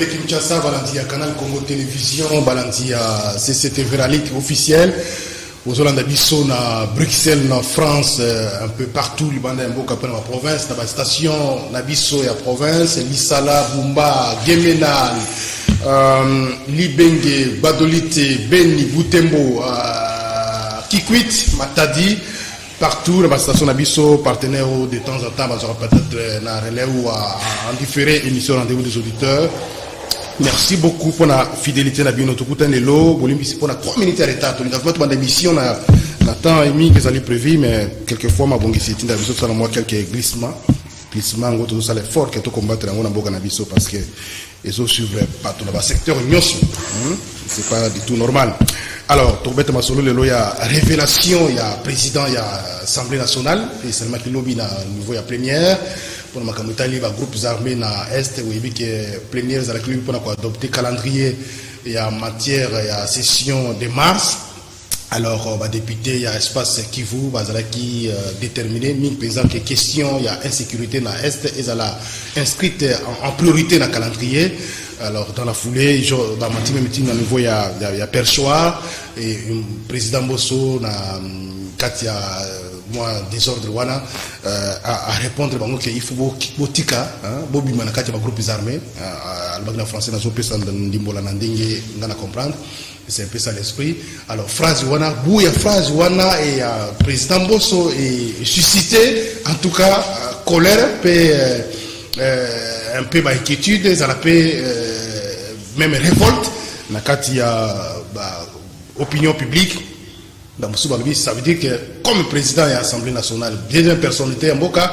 de Kinshasa balandi Canal Congo Télévision balandi ya CCTV Ralik officiel. Ozolanda biso na Bruxelles na France euh, un peu partout libanda ya mboka mpe na baprovince na bastation na biso ya province lisala bumba gemena euh, libenge badolite beni butembo euh, kikwit matadi partout na bastation na partenaire de temps en temps bazwaka peut-être euh, na relais ou en différé émission rendez-vous des auditeurs merci beaucoup pour la fidélité na bino tokutani lelo bolimbisi mpona 3 minutes ya retard tolinga vraimen tobanda émission na, na temps mingi ezali prévu mais quelquefois mabongisi etinda biso tosala mwa quelques glissement glissement yango tozosala effort ke tokombattre yango na mboka na biso parce que ezosuivre bato na basecteur nyonso hmm? c'est pas du tout normal. Alors tokobeta masolo lelo ya révélation ya président ya assemblée nationale esalemaki lobi na niveau ya première mpona makambo etali bagroupes armés na este oyebi ke plénière ezalaki lobi mpona koadopte calendrier ya matière ya session de mars. Alors euh, badepute ya espace kivu bazalaki euh, déterminé mingi mpenza ke question ya insécurité na este ezala inscrite en, priorité na calendrier. Alors dans la foulée jo- bamati meme ntina na niveau ya, ya, perchoir président mboso na kati ya euh, mwa désordre wana euh, à, à répondre bango ke il faut bo- botika hein, bobima na kati ya bagroupe armé euh, alobaki na français nazopesa ndimbola na ndenge nga na comprendre c'est un peu ça l'esprit. Alors phrase wana bout ya phrase wana et euh, président Bosso est suscité en tout cas euh, colère pe euh, euh, un peu d'inquiétude ezala pe euh, même révolte na kati ya ba, opinion publique dans mosusu balobi ça veut dire que comme président ya assemblée nationale deuxième personnalité ya mboka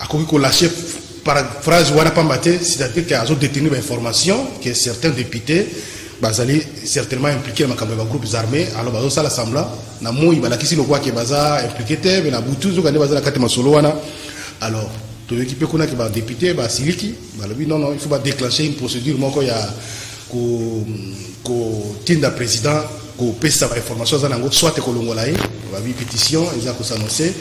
akoki kolâche par phrase wana pamba te c'est-à-dire que azodétenir bainformation que certains députés bazali certainement impliqué na makambo ya bagroupes armés alors bazosala semblant na moi balakisi lokwa ke baza impliqué te me na butu zokande baza na kati masolo wana. Alors toyoki mpe kuna ke badéputé basiliki balobi non non il faut badéclencher une procédure moko ya ko- kotinda président kopesa bainformation aza nango soit kolongola ye babi pétition eza kosanonce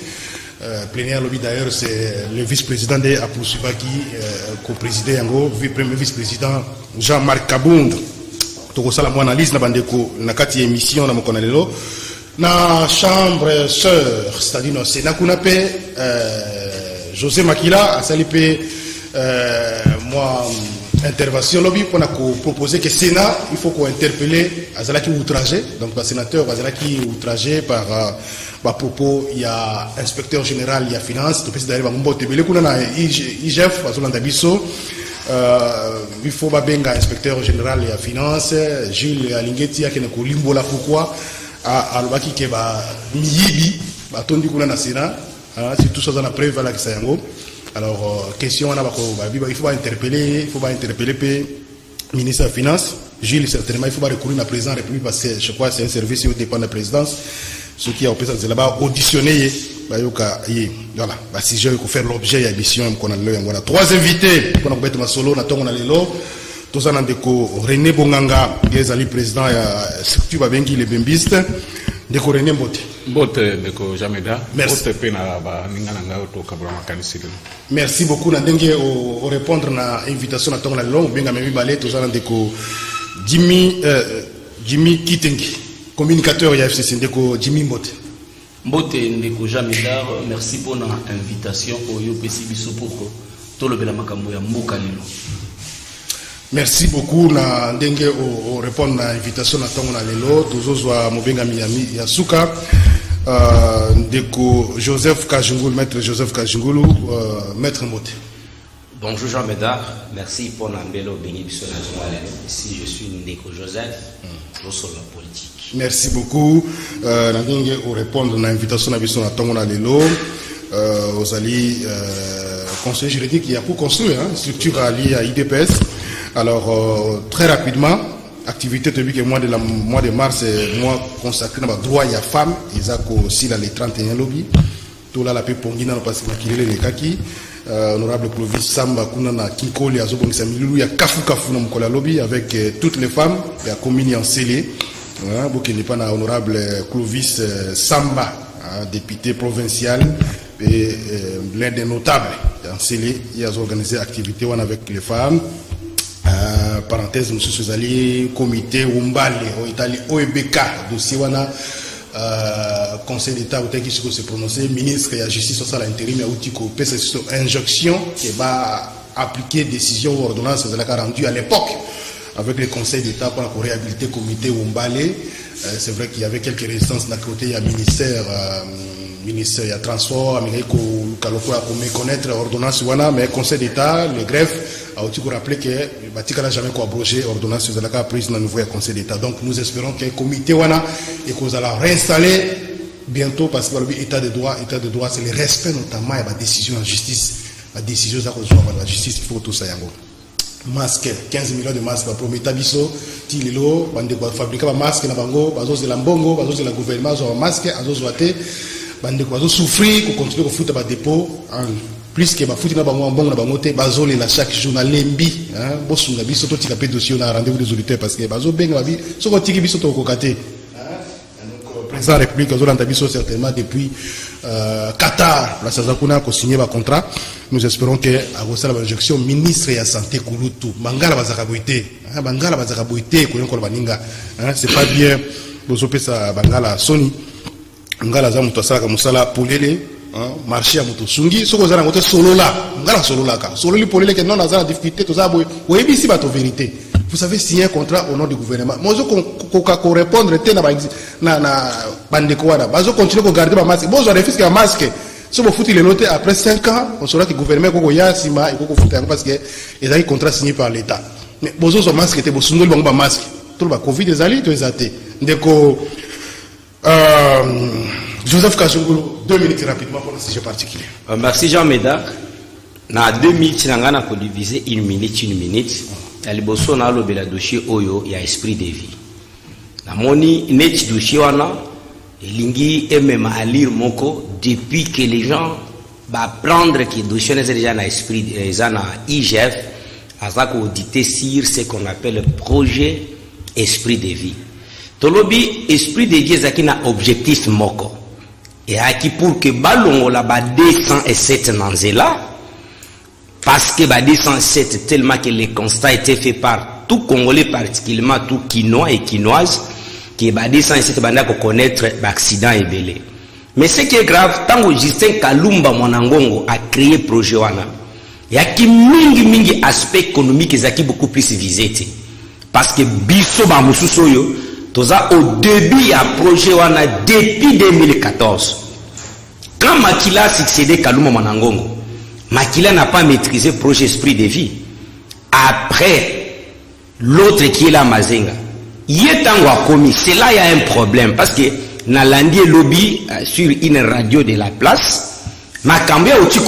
Euh, plénière lobby d'ailleurs c'est le vice-président de apoursuivaki euh, co-président yango premier vice-président Jean-Marc Kabund. Tokosala mwa analyse na bandeko na kati ya émission na mokolo na lelo. Na chambre sœur c'est-à-dire na sénat kuna euh, José Makila asali mpe euh, mwa intervention lobi mpona kopropose ke sénat il faut kointerpele azalaki outragé. Donc basénateur bazalaki outragé par euh, bapropos ya inspecteur général ya finance topesi dayeli bango mbote ebele kuna na IG igf bazolanda biso euh, il faut babenga inspecteur général ya finance. Jules alingeti akende kolimbola pourquoi a- alobaki ke bamiyibi batondi kuna na sénat. Ah, surtout so aza na preuve alakisa yango alors euh, question il faut bainterpeller ye il faut bainterpeller mpe ministre ya finance. Jules certainement il faut barecourir na président de la république parce que je crois c'est un service oyo dépend de la présidence. Soki akopesa nzela baauditionne ye bayoka ye voilà. Basujet oyo kofaire l'objet ya émission ya mokona lelo yango wana. Trois invités kobeta masolo na ntongo na lelo toza na ndeko rené bonganga ye ezali président ya structure babengi le bembiste ndeko mbote. Mbote ndeko jameda. Merci. mbote mpe na baninga na ngai oyo tokabula makanisi lelo. Merci beaucoup. Na ndenge o- orépondre na invitation na ntongo na lelo obengami mibale toza na ndeko jimmy euh, jimmy kitengi communicateur ya fcc ndeko jimmy mbote. Mbote ndeko merci mpona invitation. Oyo opesi biso poko tolobela makambo ya mboka lelo merci beaucoup na ndenge orépondre na invitation na lelo. Tozozwa mobengami ya, mi- ya suka. Uh, ndeko joseph kajungulu maître joseph kajungulu uh, maître mbote. Bonjour Jean Médard, merci pour l'ambello béni biso na lelo. Ici je suis Ndeko Joseph, politique. merci beaucoup. Uh, na ndenge orépondre na invitation na biso na ntongo na lelo. Uh, ozali uh, conseiller juridique ya pour construire hein, structure alliée à idps alors euh, très rapidement activité toyebi ke mois de la mois de mars eh, mois consacré na badroit ya femme eza kosila le 31 lobi tolala mpe pongi nano parce makilele elekaki euh, honorable clovis samba kuna na kinkoli azobongisa milulu ya kafukafu na mokolo ya lobi avec euh, toutes les femmes ya commune ya nsele Hein, bokende mpa na honorable clovis samba hein, député provincial et l'un des notables ya nsele ye azoorganize activité wana avec les femmes parenthèse mosusu ezali comité umbale oyo etali oebk dossier wana euh, conseil d'état autaki siko se prononce ministre ya justice osala intérim auti kopesa biso injonction ke baappliquer décision ou ordonnance ezalaka rendu à l'époque avec le conseil d'état mpona koréhabilité comité umbale euh, c'est vrai qu'il y avait quelques résistances na côté ya ministère euh, ministère ya transport amekaki koluka lokola koméconnaître ordonnance wana mais conseil d'état le greffe auti korappeler ke batikala jamais koabroger ordonnance ezalaka prise na niveau ya conseil d'état. Donc nous espérons que comité wana ekozala réinstallé bientôt parce que balobi état de droit état de c'est le respect notamment ya badécision ya justice. Badécision eza kozwa bana ba justice il faut kotosa yango. Masque 15 millions de masque baprometa biso ti lelo bandeko bafabrika bamasque na bango bazozela mbongo bazozela gouvernement azwa bamasque azozwa te bandeko bazosouffrir kocontinue kofuta badépôt plus ke bafuti na bango mbongo na bango te bazolela chaque jour na lembi hein, bosunga biso totika mpe dossier na rendez-vous des auditeurs parce que bazobenga babi soki otiki biso tokokoka te. Président de la république azolanda biso certainement depuis euh, qatar. Place aza kuna kosigné bacontrat nous espérons ke akosala bainjection ministre ya santé kulutu bangala bazalaka boye te hein, bangala bazalaka boye te koyenkola baninga hein, c'est pas bien. Bozopesa bangala soni ngala aza moto asalaka mosala polele marché ya moto. Osungi soki oza nango te solola. Ngala sololaka sololi polele ke non aza na difficulté toza boye. Oyebisi bato vérité. Vous savez signé un contrat au nom du gouvernement. Mozokoka korépondre te na bandeko wana. Bazocontinue kogarde bamaske bozwa refisque ya masque. So bofuti lelo te après 5 ans osolaki gouvernement ekokoya nsima ekokofuta yango parce que ezalaki contrat signé par l'état. Mais bozozwa masque te bosundoli bango bamasque toloba covid ezali to eza te euh, Joseph Kachungulu, deux minutes rapidement pour le sujet particulier. Euh, merci Jean Médard. Na deux minutes, na ngana ko diviser une minute, une minute. Ya liboso na lobela dossier oyo ya esprit de vie. Na moni net dossier wana elingi emema à lire moko depuis que les gens ba prendre que dossier n'est déjà na esprit eza na IGF aza ko auditer sur ce qu'on appelle projet esprit de vie. Tolobi esprit de vie ezaki na objectif moko. Eyaki pour que balongola ba 207 na nzela parce que ba 207 tellement que le constat était fait par tout congolais particulièrement tout quinois et quinoises que ba 207 banda koconnaître baaccident ebele mais ce qui est grave ntango justin kalumba mwanangongo a créé projet wana yaki mingi mingi aspect économique ezalaki beaucoup plus visé parce que biso bamosusu oyo toza au début ya projet wana depuis 2014 quand makila a succédé kaluma manangongo makila n'a pas maîtrisé projet esprit de vie. Après l'autre qui est là mazenga ye ntango akomi c'est là y a un problème parce que nalandi elobi euh, sur une radio de la place makambo ya oti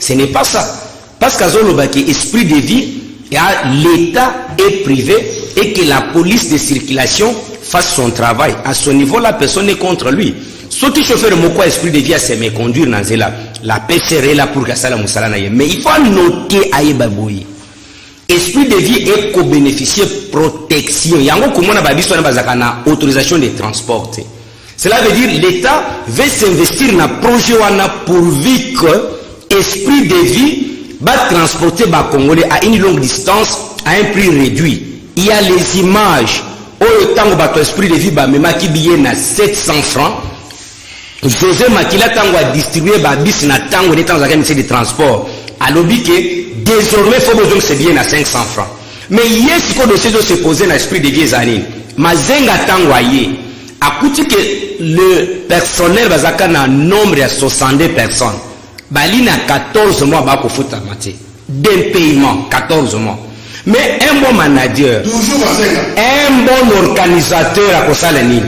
ce n'est pas ça. Parce qu'azolobaki esprit de vie ya l'état est privé et que la police de circulation fasse son travail. À ce niveau, la personne est contre lui. Qui chauffeur moko esprit de vie à se me conduire dans zela. La est là pour que ça la musala Mais il faut noter à Ebaboui. Esprit de vie bénéficier protection. Yango kumona babiso na bazaka na autorisation de transport. Cela veut dire l'État veut s'investir dans projet wana pourvu que esprit de vie va transporter ba Congolais à une longue distance à un prix réduit. Il y a les images. Oyo ntango bato esprit de vie bamemaki biye na 700 francs. José makila ntango adistribue babisi na ntango ene ntango azalaki ministère de transport. Alobi ke désormais fo bozongisa biye na 500 francs. Mais ye sikoyo dossier ezosepose na esprit de vie eza nini mazenga ntango aye akuti ke le personnel bazalaka na nombre ya 62 personnes. Bali na 14 mois bakofutama te d'un paiement 14 mois mais un bon manager un bon organisateur akosala nini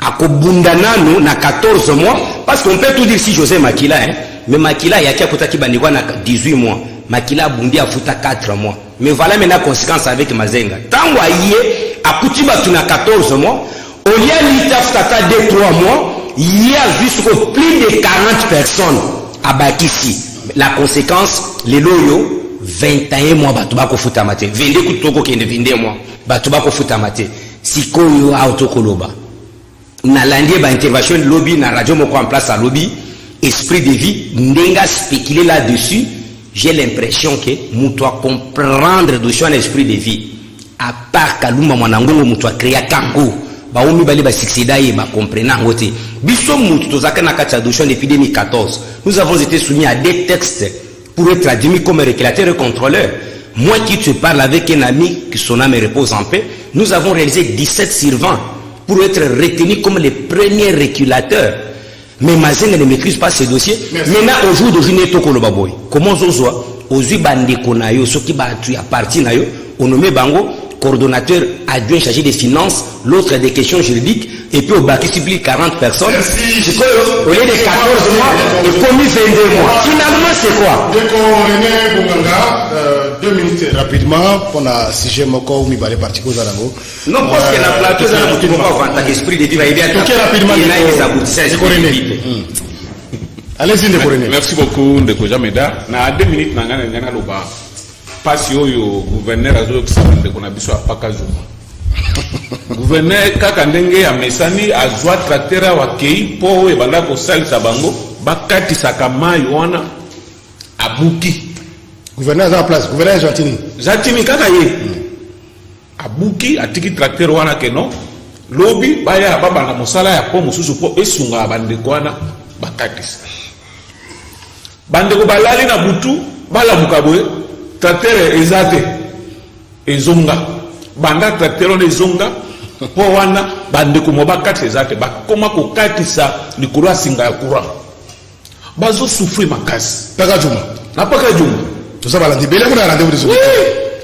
akobunda nanu na 14 mois parce qu'on peut tout dire si josé makila hein? mais makila ayaki akutaki bandeko na 18 mois. Makila abundi afuta 4 mois. Mais voilà maintenant conséquence avec mazenga. Ntango aye akuti bato na 14 mois. Olie aliti afutaka 2 3 mois ye azwi soko plus de 40 personnes abakisi la conséquence lelo oyo 21 mois bato bakofutama te 22 kutu tokokende 22 mois. Bato bakofutama te sikoyo awa tokoloba nalandi ye baintervention lobi na radio moko en place alobi esprit de vie ndenge aspécule là-dessus. J'ai l'impression que moto acomprendre dossier wana esprit de vie. À part kalumba mwana ngongo moto acréaka yango bao mibale basuccéda ye bacomprene yango te. Biso motu tozalaka na kati ya dossier depuis 2014 nous avons été soumis à des textes pour être admis comme régulateur et contrôleur moi qui te parle avec un ami que son âme repose en paix nous avons réalisé 17 sur 20 pour être retenus comme les premiers régulateurs. Mais mazenga ne maîtrise pas ce dossier. Maintenant au jour d'aujourd'hui tokoloba boye comment ozozwa ozwi bandeko na yo soki bato ya parti na yo onome bango coordonnateur adjoint chargé des finances l'autre des questions juridiques et puis obakisi plus 40 personnes. Merci. au lieu de 14 mois ekomi 22 mois. finalement c'est quoi? Ndeko rené bonganga euh, deux minutes rapidement mpona sujet moko mibale parti kozala yango non parce que na plateau eza na motu moko avantaka esprit de bayebi ata toke rapidement ena ndeko- ezabutisa ndeko esprit de rené. vie Mm. allez-y ndeko rené. Merci beaucoup ndeko jameda. Na 2 minutes na ngai ngai naloba mpasi oyo guverner azoyokisa bandeko na biso apaka zuma. Guverner kaka ndenge amesani azwa tracteur awa akei mpo oyo ebanda kosalisa bango bakatisaka mai wana abuki. Gouverneur aza na place. Gouverneur argentine zatimi kaka ye abuki atiki tracteur wana keno lobi baya babanda mosala ya po mosusu mpo esungaka bandeko wana bakatisa. Bandeko balali na butu balamuka boye tracteur eza te ezonga. Banda tracteur wana ezonga mpo wana bandeko mo bakatisa eza te bakoma kokatisa likolo ya singa ya courant. Bazosufrir makasi. Paka juma. Na paka juma. Toza balandi bele kuna rendez-vous des Oui.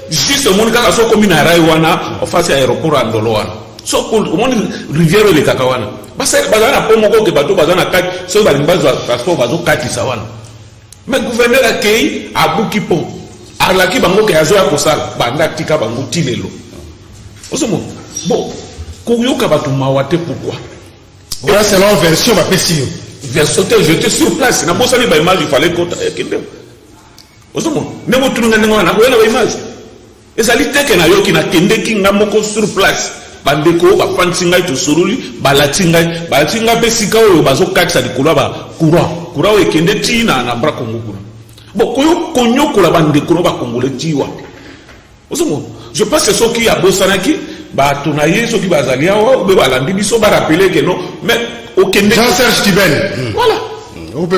juste omoni kaka so okomi na rai wana ofasi ya aéroport ya ndolo wana. So omoni rivière elekaka wana. Baza na po moko ke bato baza na kati soki balingi bazwa transport bazokatisa wana. Mais gouverneur akei abuki mpo alaki bango ke azoya kosala. Banda tika bango ti lelo ozomo bon koyoka bato mawa te pourquoi? Voilà selon version bapesi yo version te j'étais sur place. Nabosani baimage ifale kota ekende ozomona ndenge otununga ndenge wana nakoyela baimage ezali teke nayoki nakendeki nga moko sur place. Bandeko bafandisi ngai tosololi balati ngai. Balati ngai mpe sika oyo bazokatisa likolo ya bacourant courant. Oyo ekende ti na na bra kongo kuna bon koyo konyokola bandeko no bakongole ti wapi ozomona je pense que soki abosanaki bato na ye soki bazali awa obe balandi biso barapele ke no mais okende jean-serge tibel. Voilà. Mingi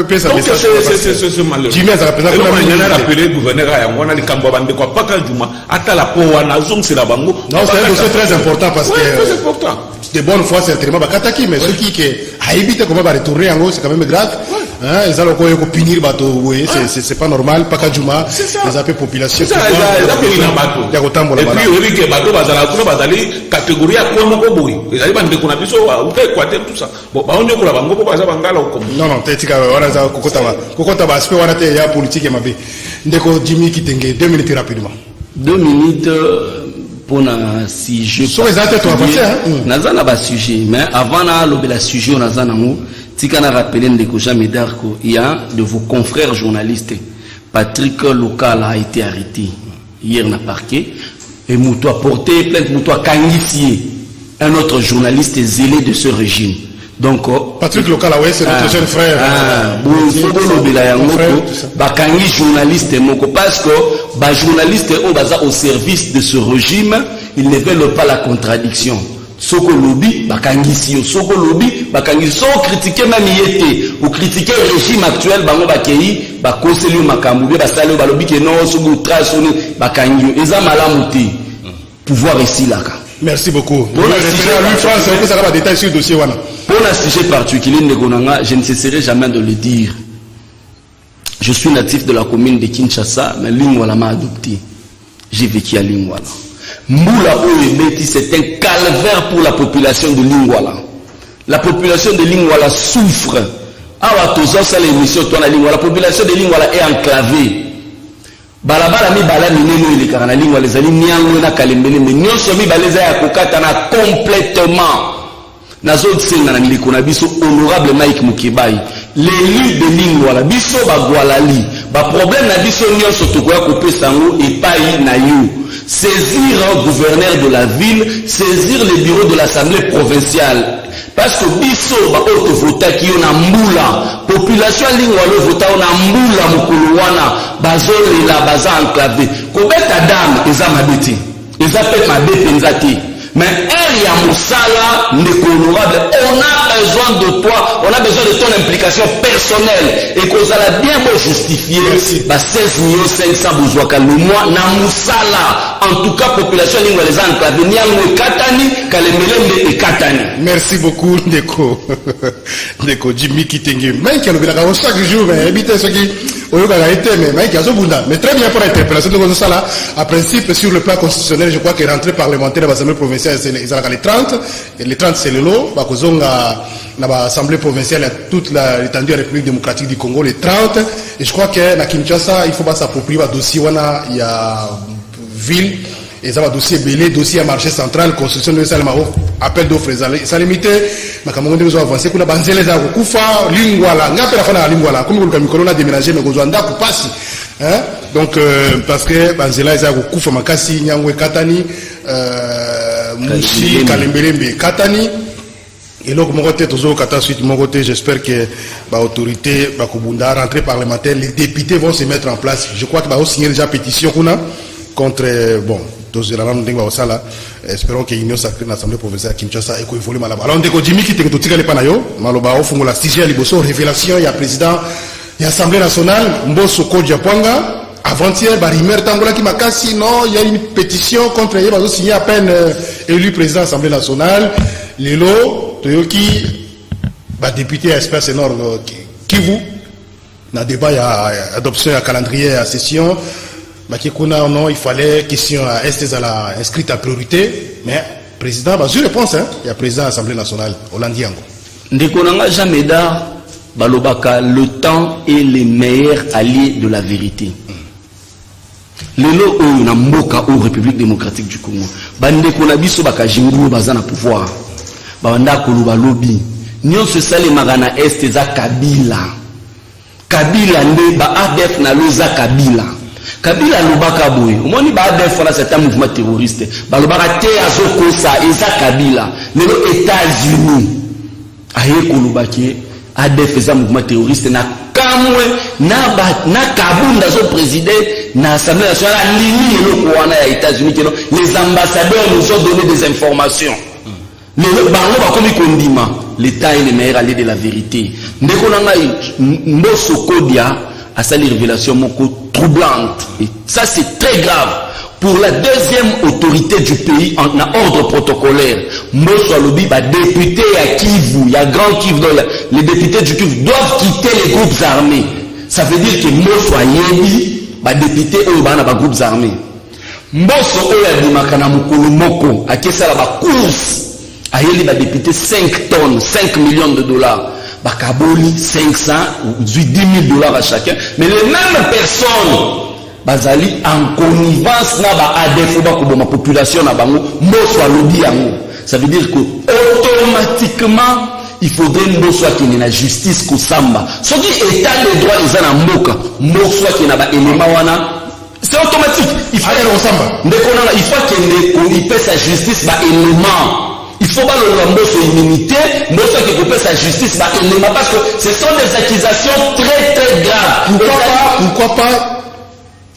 nyana te. rappelé gouverneur ya yango wana likambo ya bandeko apaka juma atala po wana azongisela bango. Non de bonne foi certainement bakataki mais soki ke ayebi te comment baretourne yango c'est quand même grave eza loko oyo kopinir bato boye c'est- pas normal. Paka juma eza mpe population na ya kotambola Et puis malamu oyebi ke bato bazala kuna bazali kategorie ya kwe moko boye ezali bandeko na biso uta équateur tout ça. Bon baonyokola bango mpo baza bangala okoma non non te tika wana eza kokota ba- kokota baaspect wana te ya politique ya mabe. Ndeko jimi kitenge deux minutes rapidement. Deux minutes euh, mpona sujet naza na basujet mais avant nalobela sujet oyo naza nango tika na rappele ndeko jean medarco il y a de vos confrères journalistes patrick local a été arrêté hier na parquet et moto a porté plainte akangisi ye un autre journaliste zélé de ce régime. Donc euh, patrick lokala ouais c'est notre jeune frère. Ah, bolobela yango bakangi journaliste moko parce que bajournaliste oyo baza au service de ce régime ils ne veulent pas la contradiction soko olobi bakangisi yo soko olobi bakangisi so. Okritike meme ye te okritike régime actuel bango bakei bakoseli makambo. Bie basali yo balobi ke non bakangi yo. Eza malamu te. Pouvoir esilaka merci beaucoup. Opesaka badétail sur dossier wana. Sujet particulier, Negonanga, je ne cesserai jamais de le dire. Je suis natif de la commune de Kinshasa, mais Lingwala m'a adopté. J'ai vécu à Lingwala. Moula Oyebeti, c'est un calvaire pour la population de Lingwala. La population de Lingwala souffre. Awa tozo ça l'émission toi na Lingwala. La population de Lingwala est enclavée. balabala mibale minene oyo elekaka na lingwala ezali niango na kalembele me nyonso mibale eza ya complètement nazosenga na ndeko na biso honorable mike mokebai l'élu de lingwala biso bagwalali baproblème na biso nyonso tokoya kopesa yango epai na yo. Saisir gouverneur de la ville saisir le bureau de l'assemblée provinciale. Parce que biso baoyo tovotaki yo na mbula. Population ya lingwa lo vota yo na mbula mokolo wana. Bazolela baza enclave. Kobeta dame eza mabe te. Eza mpe mabe mpenza te mais ere ya mosala ndeko honorable on a besoin de toi on a besoin de ton implication personnelle. Ekozala bien bo justifie ba 16 millions 500 bozwaka le mois na mosala en tout cas population lingwa les enclave niango ekatani kalemelembe ekatani Merci beaucoup, Ndeko. Ndeko Jimmy Kitenge. Mike alobelaka yango chaque jour, mais te soki oyokaka ye te, mais azobunda. Mais très bien pour l'interpellation de ça à principe, sur le plan constitutionnel, je crois que rentrée parlementaire provinciale, c'est ezalaka les 30. Et les 30, c'est le lot. Bakozonga na l'Assemblée provinciale à toute l'étendue la République démocratique du Congo, les 30. Et je crois que na Kinshasa, il faut pas s'approprier le dossier wana, il y a ville eza badossier ebele dossier ya marché central construction nde esalema appel d'offre esalemi te makambo ngo ndenge ezoavance kuna banzela eza kokufa lingwala nga mpe nafana ya lingwala komi koluka mikolo na déménage me kozwa ndako pasi hein? donc euh, parce que banzela eza kokufa makasi nyango ekatani euh, mushi kalembelembe ekatani eloko moko te tozokata suite moko te j'espère que baautorité bakobunda rentrée parlementaire les députés vont se mettre en place. Je crois que baosigner déjà pétition kuna contre euh, bon tozela nanu ndenge baosala espérons que union sacrée na assemblée provinciale ya kinshasa ekoévolue malamu alors ndeko jimi kitenge totikali mpa na yo. Maloba ofungola sujet ya liboso révélation ya président ya assemblée nationale mboso kodja pwanga avant-hier barimer tangolaki makasi non il y a une pétition contre ye bazosigner à peine euh, élu président assemblée nationale. Lelo toyoki badéputé ya espace nord euh, kivu na débat ya ya adoption ya calendrier ya session. Non il fallait question ya est ezala inscrite à priorité. Mais président bazwi réponse hein, ya président ya assemblée nationale olandi yango. Ndeko na nga jean médard balobaka le temps est le meilleur allié de la vérité lelo oyo na mboka oyo république démocratique du congo. Bandeko na biso bakajingu oyo baza na pouvoir. Babanda koloba lobi. Nyonso esalemaka na este eza kabila. Kabila nde baadef na lo eza kabila. Kabila alobaka boye. Omoni baadef wana c'est un mouvement terroriste. Balobaka te azokosa eza kabila. Lelo états-unis aye kolobaki adef eza mouvement terroriste na kamwe na, na kabunda azopréside na assemblée nationale eloko wana ya états-unis les ambassadeurs nous ont donné des informations. L'état est le meilleur allié de la vérité. Kodia asali révélation troublante. Et ça c'est très grave. Pour la deuxième autorité du pays en ordre protocolaire mboso alobi badéputé ya kivu ya grand kivu donc ya- les députés du kivu doivent quitter les groupes armés. Ça veut dire que ayebi badéputé oyo baa na bagroupes armés mboso oyo abimaka na mokolo moko akesala bacourse ayeli badepute 5 tonnes 5 millions de dollars. Bakaboli 500 ou 10 000 dollars à chacun. Mais les mêmes personnes bazali en connivence na baadef bakoboma population na bango mboso alobi yango. Ça veut dire que automatiquement il faudrait mboso akende na justice kosamba soki état de droit eza na mboka mboso akende na baélément wana c'est automatique. Ndeko nanga il faut akende koipesa justice baélément il faut balonga mboso immunité mboso ake kopesa justice baélément parce que ce sont des accusations très très graves. Pourquoi pas pourquoi pas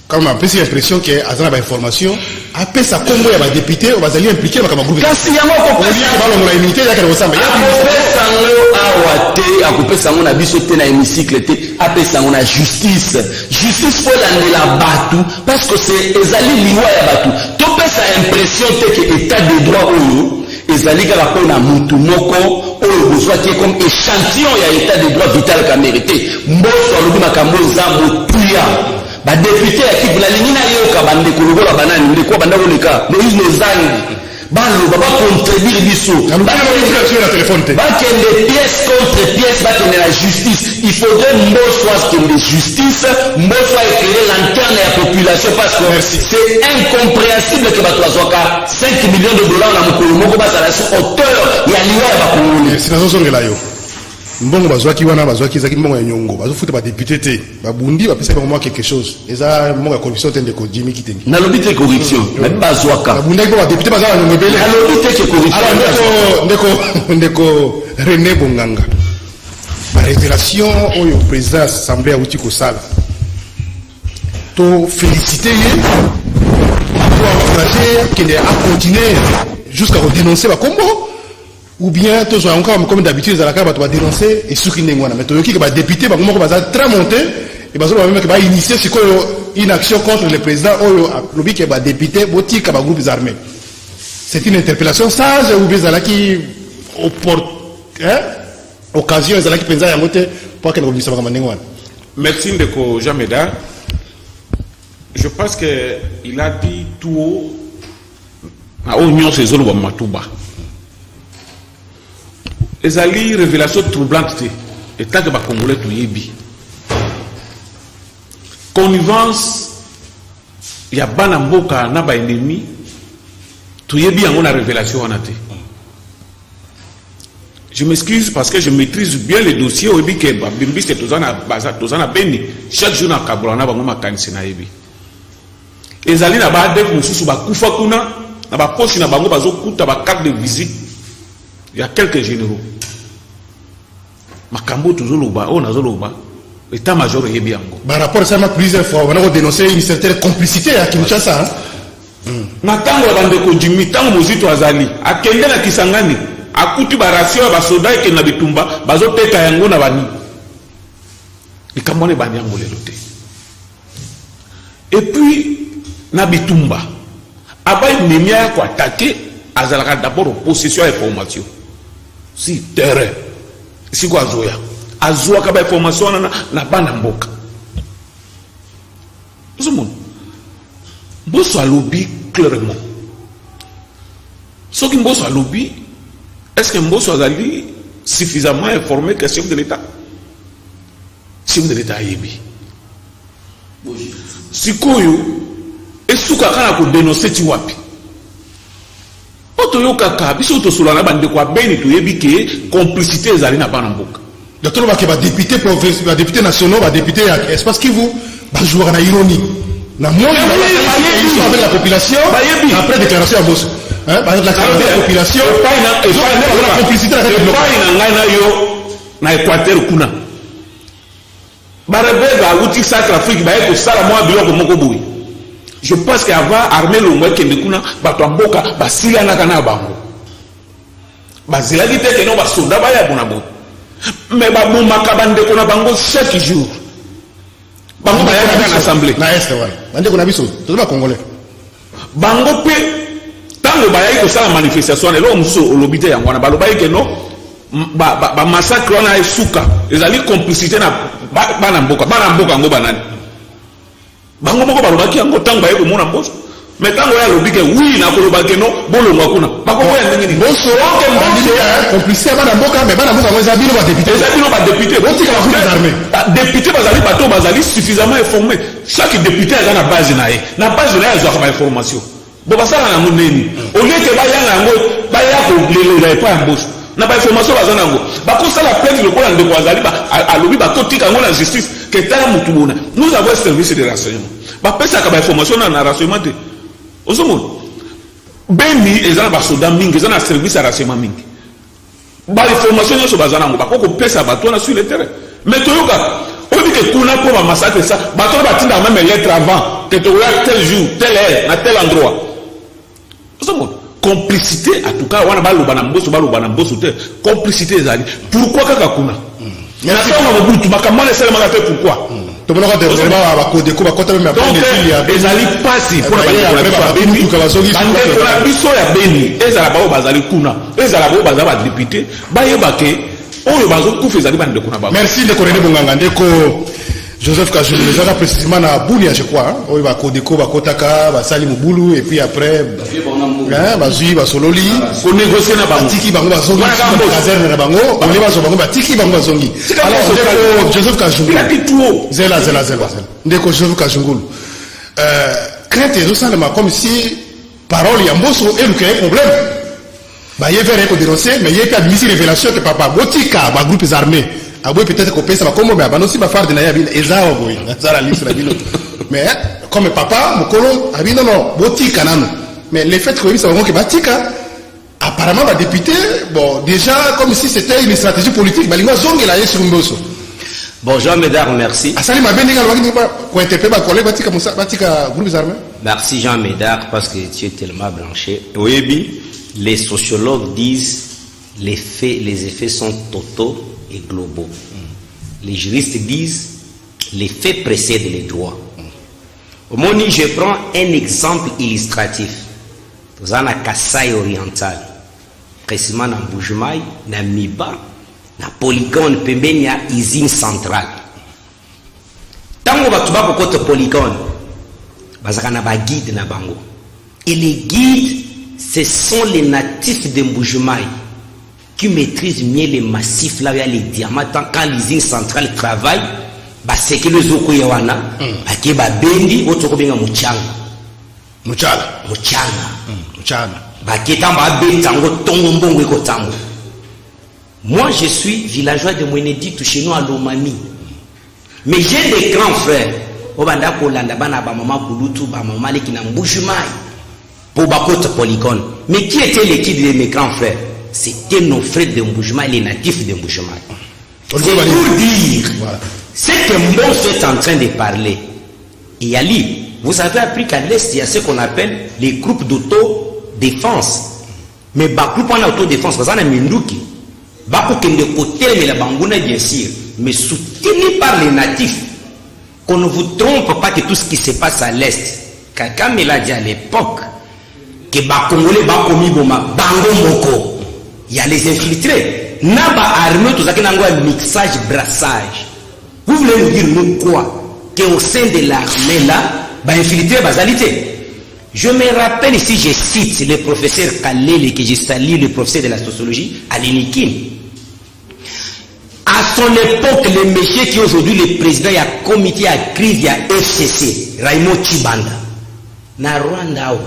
kama apesi l'impression ke aza na bainformation apesa kombo ya badepute oyo bazali implike makambo groupe kasi yango immunité akopesa yango awa te akopesa yango na biso te na hémicycle te apesa yango na justice. Justice mpo elandela bato parce que c'est ezali liwa ya bato. Topesa impression te ke état de droit oyo ezali kaka mpo na motu moko oyo bozwaki ye comme échantillon ya état de droit vital kamere te. Mboso alobi makambo eza motuya. Badepute ya kivu nalingi nayoka bandeko lokola banani ndeko banda koleka moïse nozangi baloba bacontribuire biso. Bakende pièce contre pièce bakende na justice. Il faudrait mboso akende justice mboso aéclaire lanterne ya population parce que c'est incompréhensible ke bato bazwaka 5 millions de dollars na mokolo moko bazala sur auteur ya liwa ya bakongoli mbongo bazwaki wana bazwaki ezalaki mbongo ya nyongo. Bazofuta badepute te. Babundi bapesaki bango mwa quelque chose. Eza mbongo ya corruption te ndeko jimi nalobi te corruption. Nabi bazwaka. Babundaki mpo badepute baza na nyongo ebele. Nalobi te ke ndeko rené bonganga. Barévélation oyo président ya assemblée awuti kosala. Tofélicité ye encourage akende acontinue jusqu'à kodénonce bakombo ou bien tozwa yango kaka comme d'habitude ezalaka bato badénonce esuki ndenge wana mais toyoki ke badéputé bango moko baza très monté e bazoloba meme ke bainitie sikoyo une action contre le président oyo alobi ke badéputé botika bagroupes armés c'est une interpellation sage ou bien ezalaki oppor- hein? occasion ezalaki mpenza yango te mpo akende kobimisa makambo ndenge wana Merci Ndeko Jameda. Je pense qu'il a dit tout haut. à Oignon, c'est zone Matuba. Ezali révélation troublante te. Etake bacongolais toyebi. Connivence ya bana mboka na baennemi toyebi yango na révélation wana te. Je m'excuse parce que je maîtrise bien les dossiers oyebi ke babimbiste toza na beni. Chaque jour na kabola na bango makanisi nayebi ezali na baadef mosusu bakufa kuna na baposi na bango bazokuta bacarte de visite ya quelques généraux. Makambo oyo tozoloba oyo nazoloba état major eyebi yango. Barapport esalama plusieurs fois. Bana kodénonce une certaine complicité ya kinshasa hein? na ntango ya bandeko jimi ntango mozito azali akende na kisangani akuti baration ya basoda ekende na bitumba bazoteka yango na bani. Likambo wana ebandi yango lelo te. Epuis na bitumba aba ennemi aya koatake azalaka d'abord possession ya information si terrain siko azoya azwaka bainformation wana na- na bana mboka. Ozomona mboso alobi clairement. Soki mboso alobi est ce que mboso azali suffisamment informé que chef de l'état? Chef de l'état ayebi. Sikoyo esukaka na kodénonce ti wapi po toyokaka biso tosola na bandeko ya beni toyebi ke complicité ezali na bana mboka. Donc tolobaki badéputé province badéputé nationaux badéputé ya espace kivu bajouaka na ironie na moi bayebi. avec la population après déclaration ya boso population. Complicité na ngai na yo na équateur kuna. Barebele bauti centre afrique baye kosala mwa biloko moko boye je pense que avant armé longo ekende kuna bato ya mboka basilianaka na bango. Bazelaki te keno basoda baya bona boye me babomaka bandeko na bango chaque jour. Bango bayaki na assemblée. na este wana bandeko na biso toza bacongolais bango mpe ntango bayaki kosala manifestation wana eloko mosusu olobi te yango wana balobaki keno bamasakre wana esuka. Ezali complicité na ba- bana mboka bana mboka yango banani bango moko balobaki yango ntango baye komona mboso me ntango oyo alobi ke wi nakoloba keno bolongwa kuna bakokoya ndenge nini boso Ok, mboso complicité ya bana mboka me bana mboka yango eza bino badéputé eza bino badepute Botika ba groupes armés. député bazali bato bazali suffisamment informé chaque député aza na base na ye na base na ye azwaka bainformation bo basala yango nini olieke bayanga yango baya kolelela epai ya mboso na bainformation baza na yango bakosala plainte lokola ndeko azali alobi bakotika yango na justice ke tala mutu bona nous avons un service de renseignement. Bapesaka bainformation na na renseignement te. Ozomona? Beni eza na basoda mingi eza na service ya renseignement mingi. Bainformation nyonso baza nango. Bako kopesa bato wana sur le terrain. Mais toyoka oyebi ke kuna mpo bamasakre sa bato wana batindaka meme lettre avant ke tokoya tel jour tel heure na tel endroit. Ozomona complicité en tout cas wana baloba na mboso baloba na mboso te. Complicité ezali. Pourquoi kaka kuna? Na ntango ya mobutu makambo wana esalemaka te pourquoi tomonaka développement bakodeko bakota meme ezali mpasi mpona bandeko na biso ya beni ezala bao bazali kuna. Ezala bao baza badepute bayeba ke oyo bazokufa ezali bandeko na bango. Merci ndeko rene bonganga ndeko joseph kazulu ezaka précisément na bunia je crois hein, oyo bakodeko bakotaka basali mobulu et puis après hein, bazwi basololi na bango. Batiki bango bazongi Wana kaka mboso. kaserne na bango. Ole bazwa bango batiki bango bazongi joseph kazulu ilaki tuo zela zela zela zela. Ndeko joseph kazungulu. Euh, crainte ezosalema comme si parole ya mboso elukela ye problème baye vers kodénonce mais ye mpe abimisi révélation ke papa botika bagroupes armés aboyi peut-être kopesa bakombo me abanda osi bafarde na ye abino eza awa boye aza na liste na bino mais comme papa mokolo abi nono botika nano mais le fait koyebisa bango ke batika apparemment badéputé bon déjà comme si c'était une stratégie politique balingo azongela ye sur mboso Bon, Jean Médard, merci. asali mabe ndenge alobaki kointerpele bacollègue batika batika groupes armés Merci Jean Médard parce que tu es tellement branché. Oui, les sociologues disent les faits, les effets sont totaux et globaux. Les juristes disent les faits précèdent les droits. Au Moni, je prends un exemple illustratif. Avez Kassai oriental, précisément dans Boujmaï, dans Miba, dans Polygone, pembeni ya usine centrale. Tango batu bako kote Polygone, bazaka na baguide na bango et les guides ce sont les natifs de Mbujumaï qui maîtrisent mieux les massifs là où il y a les diamants tant quand l'usine centrale travaille basekele ozokoya wana. Bake babendi otokobenga muchanga muchala muchanga muchana bake ntango babeta yango ntongo mbongo ekotambola moi je suis villageois de mweneditu chez nous à lomami. Mais j'ai des grands frères. Oyo banda kolanda bana bamama kulutu bamama leki na mbushumai mpo bakota polycone mais qui était l'équipe de mes grands frères? C'était nos frères de mbushumai les natifs de mbushumai c'est pour dire Voilà. ce que est en train de parler. Et Yali, vous avez appris qu'à l'Est, il y a ce qu'on appelle les groupes d'autodéfense. Mais ba groupe en autodéfense, parce qu'on a Minduki. Bako kende côté, mais la Bangouna, bien sûr. Mais soutenu par les natifs. Qu'on ne vous trompe pas que tout ce qui se passe à l'Est, quelqu'un me l'a dit à l'époque, que ba Congolais, ba komi boma, bango moko. Il y a les infiltrés. Na ba armée, tout ça qui n'a un mixage, brassage. Vous voulez nous dire nous quoi? Qu'au sein de l'armée là, bah infiltré, basalité. Je me rappelle ici, je cite le professeur Kalele, que j'ai sali, le professeur de la sociologie, à l'Inikin. À son époque, le monsieur qui est aujourd'hui le président, il y a comité à crise, il y a FCC, Raymond Chibanda. Na Rwanda.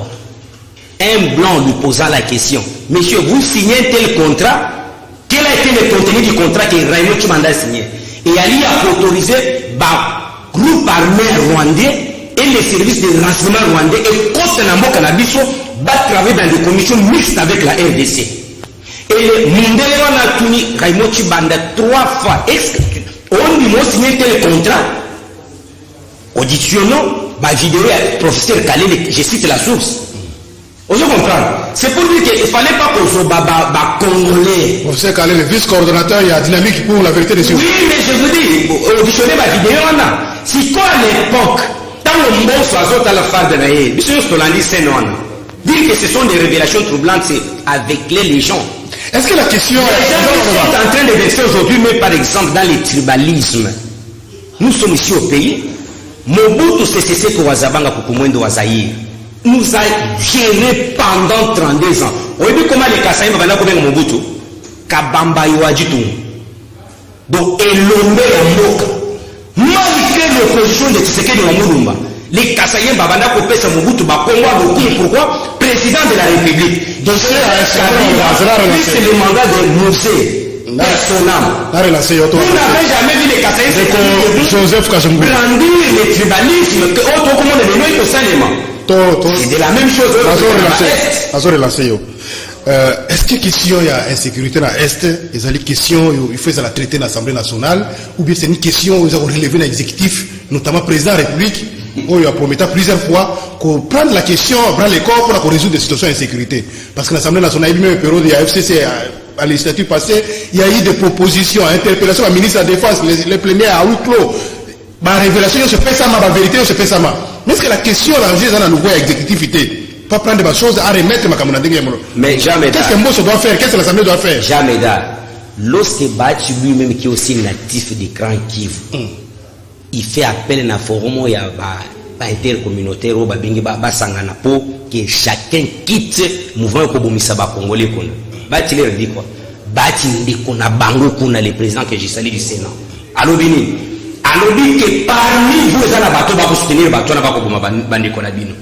Un blanc lui posa la question, monsieur, vous signez un tel contrat? Quel a été le contenu du contrat que Raymond Chibanda a signé? Et Ali a autorisé bah, groupe armé rwandais et les services de renseignement rwandais et contre Nambo Canabiso va travailler dans des commissions mixtes avec la RDC. Et Mundele wana tuni Raymond Chibanda trois fois. Est-ce on a signé tel contrat? Auditionnons ma vidéo professeur Kalele, je cite la source. On se comprend. C'est pour dire qu'il ne fallait pas qu'on soit ba, ba, ba congolais. professeur Kalé, le vice-coordonnateur, il y a dynamique pour la vérité des choses. Oui, mais je vous dis, auditionner ma vidéo wana. Si quoi à l'époque, tant le mboso azotala farde na ye, biso nyonso tolandi scène wana. Dire que ce sont des révélations troublantes, c'est avec les gens. Est-ce que la question... Les gens sont en train de verser aujourd'hui, mais par exemple dans les tribalismes, nous sommes ici au pays. Mobutu Sese Seko Wazabanga Kukumwendo Wazaïr nous a géré pendant 32 ans. Vous voyez comment les Kassaïm vont comme Mobutu? Kabamba Yoajitu. Donc, Elombe Yamoka. Malgré l'opposition de Tshisekedi de Wamurumba, les Kassaïm Babanda Kopesa Mobutu Bakongo pourquoi? Président de la République. Donc, c'est le mandat de Vous n'avez jamais vu Joseph Kachemboum. brandir le tribalisme que autre comme est. C'est de la même chose. yo Euh, est-ce que question ya insécurité na est ezali question oyo il faut ezala traité na assemblée nationale ou bien c'est une question oyo eza korelevé na exécutif notamment président de la république oyo aprometa plusieurs fois koprendre la question bras le corps mpona korésoudre des situations d'insécurité parce que l'assemblée nationale yebi même période ya fcc à, à législature passée il y a eu des propositions interpellation ya ministre de la défense les, les plénières à huis clos barévélation nyonso epesama bavérité nyonso epesama mais est ce que la question danger eza na nouveau ya exécutif te pas prendre des choses à remettre makambo na ndenge ya molo Mais jamais qu'est-ce que Mbosso doit faire? Qu'est-ce que l'assemblée doit faire? Jamais Lorsque Bachi lui-même, qui est aussi natif du Grand Kivu, il fait appel à un forum où il y a ba, ba intercommunautaire où babingi ba basangana po que chacun quitte mouvement ko bomisa ba congolais kuna. Bachi leur dit quoi? Bachi ndiko na bango kuna le président que j'ai sali du Sénat. Alors bini? Alors dit que parmi vous ça na bato ba ko soutenir bato na ba ko boma bandiko na bino.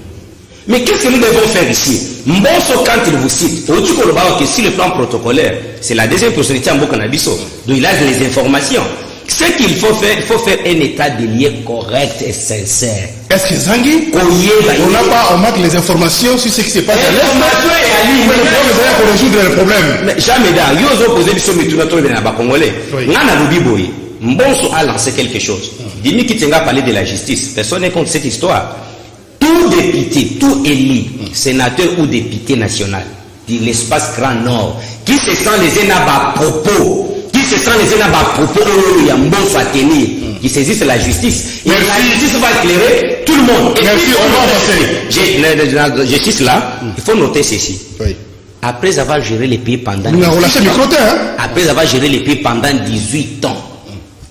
Mais qu'est-ce que nous devons faire ici? Mbosso, quand il vous cite, au que si le plan protocolaire, c'est la deuxième personnalité en Bokanabiso, donc il a les informations. Ce qu'il faut faire, il faut faire un état de liens correct et sincère. Est-ce que Zangi, on n'a pas, on manque les informations sur ce qui se passe à l'Est. Mais le problème, Jamais d'art. Yo zo posé biso mituna to bena ba congolais. Oui. Ngana lobi boy. Mbonso a lancé quelque chose. Dimi Kitenga parlait de la justice. Personne n'est contre cette histoire. Tout député, tout élu, sénateur ou député national de l'espace Grand Nord, qui se sent les à propos, qui se sent les à propos, il y a Mbonso à tenir, qui saisissent la justice. Et Merci. la justice va éclairer tout le monde. Et Merci, on va la justice là, il faut noter ceci. Oui. Après avoir géré les pays pendant Nous avons 18 relâché ans, micro hein après avoir géré les pays pendant 18 ans,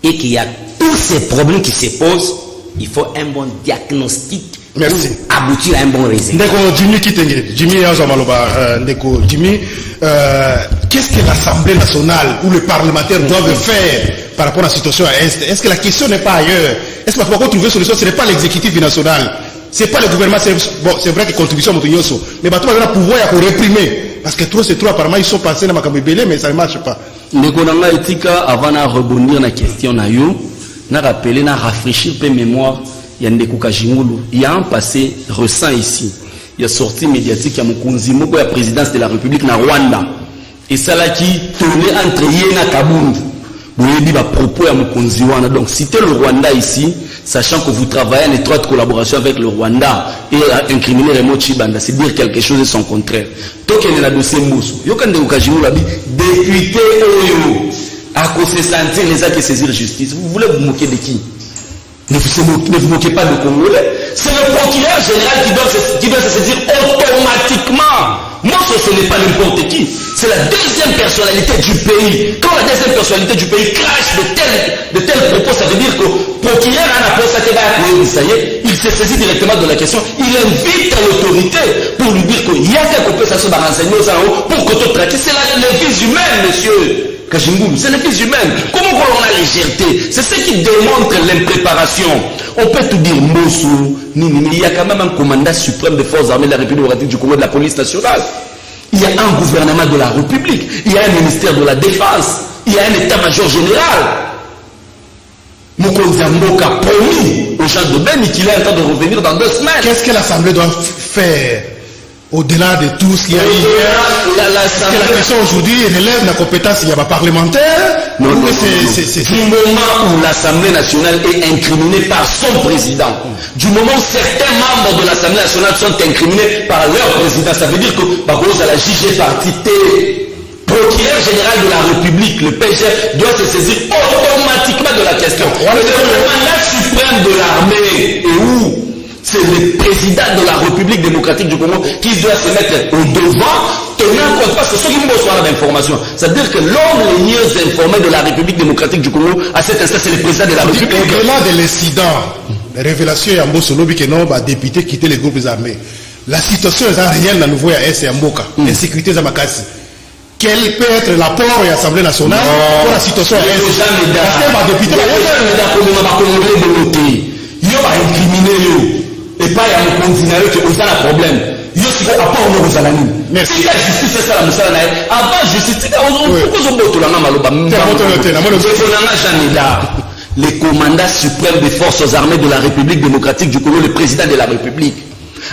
et qu'il y a tous ces problèmes qui se posent, il faut un bon diagnostic Merci. pour aboutir à un bon résultat. Jimmy Jimmy Maloba, euh, Jimmy, euh, qu'est-ce que l'Assemblée nationale ou les parlementaires doivent faire par rapport à la situation à Est? Est-ce que la question n'est pas ailleurs? Est-ce que pour trouver solution, ce n'est pas l'exécutif national c'est pas le gouvernement, c'est bon, c'est vrai que contribution à mais bateau a le pouvoir à réprimer. Parce que trop c'est trop, apparemment ils sont passés dans ma mais ça ne marche pas. Ndeko na ngai etika avant na rebondir na question na yo na rappeler na rafraîchir pe mémoire ya ndeko kajingulu il y a un passé récent ici. Il y a sorti médiatique ya mokonzi moko ya présidence de la république na rwanda. Esalaki tourné entre ye na kabundu donc citer le rwanda ici sachant que vous travaillez en étroite collaboration avec le rwanda et à incriminer Raymond Chibanda. C'est dire quelque chose de son contraire. Tokende na dossier mboso yoka ndeko kajingulu abi député oyo. Akose sentir les actes saisir justice. Vous voulez vous moquer de qui? Ne vous, ne vous moquez pas de Congolais. C'est le procureur général qui doit, qui doit se saisir automatiquement. Moi, ce, n'est pas n'importe qui. C'est la deuxième personnalité du pays. Quand la deuxième personnalité du pays crache de tels, de tels propos, ça veut dire que ça ça y est, il se saisit directement de la question. Il invite l'autorité pour lui dire qu'il y a quelque chose à se renseigner aux pour que traites. C'est la, les vies humaines, monsieur. C'est les vies humaines. Comment on a légèreté? C'est ce qui démontre l'impréparation. On peut tout dire Mossou, il y a quand même un commandant suprême des forces armées de la République démocratique du Congo de la police nationale. Il y a un gouvernement de la République. Il y a un ministère de la Défense. Il y a un état-major général. Mokonzi Mboka promis aux gens de Beni qu'il est en train de revenir dans deux semaines. Qu'est-ce que l'Assemblée doit faire? Au-delà de tout ce qu'il y a eu. Est-ce que la question aujourd'hui relève la compétence il y a pas parlementaire Non, c'est- Du moment où l'Assemblée nationale est incriminée par son président, du moment où certains membres de l'Assemblée nationale sont incriminés par leur président, ça veut dire que Bagos à la JG parti T, procureur général de la République, le PG, doit se saisir automatiquement de la question. Le commandant suprême de l'armée est où? C'est le président de la République démocratique du Congo qui doit se mettre au devant, tenant compte, parce que ceux qui vont recevoir d'informations, c'est-à-dire que l'homme le mieux informé de la République démocratique du Congo, à cet instant, c'est le président de la République. Au-delà de l'incident, la révélation ya Mbosso Lobi que non, bah, député quitter les groupes armés. La situation est réelle dans nouveau à S et à Mboka. L'insécurité à Makassi. Quel peut être l'apport de l'Assemblée nationale pour la situation à S? Parce que député, bakongole bongo te yo bainkrimine yo epai ya mokonzi na yo ke oza na problème. Yo sikoyo apport noko ozala nini tika justice esala mosala na ye avant justice tika maloba nanga le commandant suprême des forces armées de la république démocratique du congo le président de la république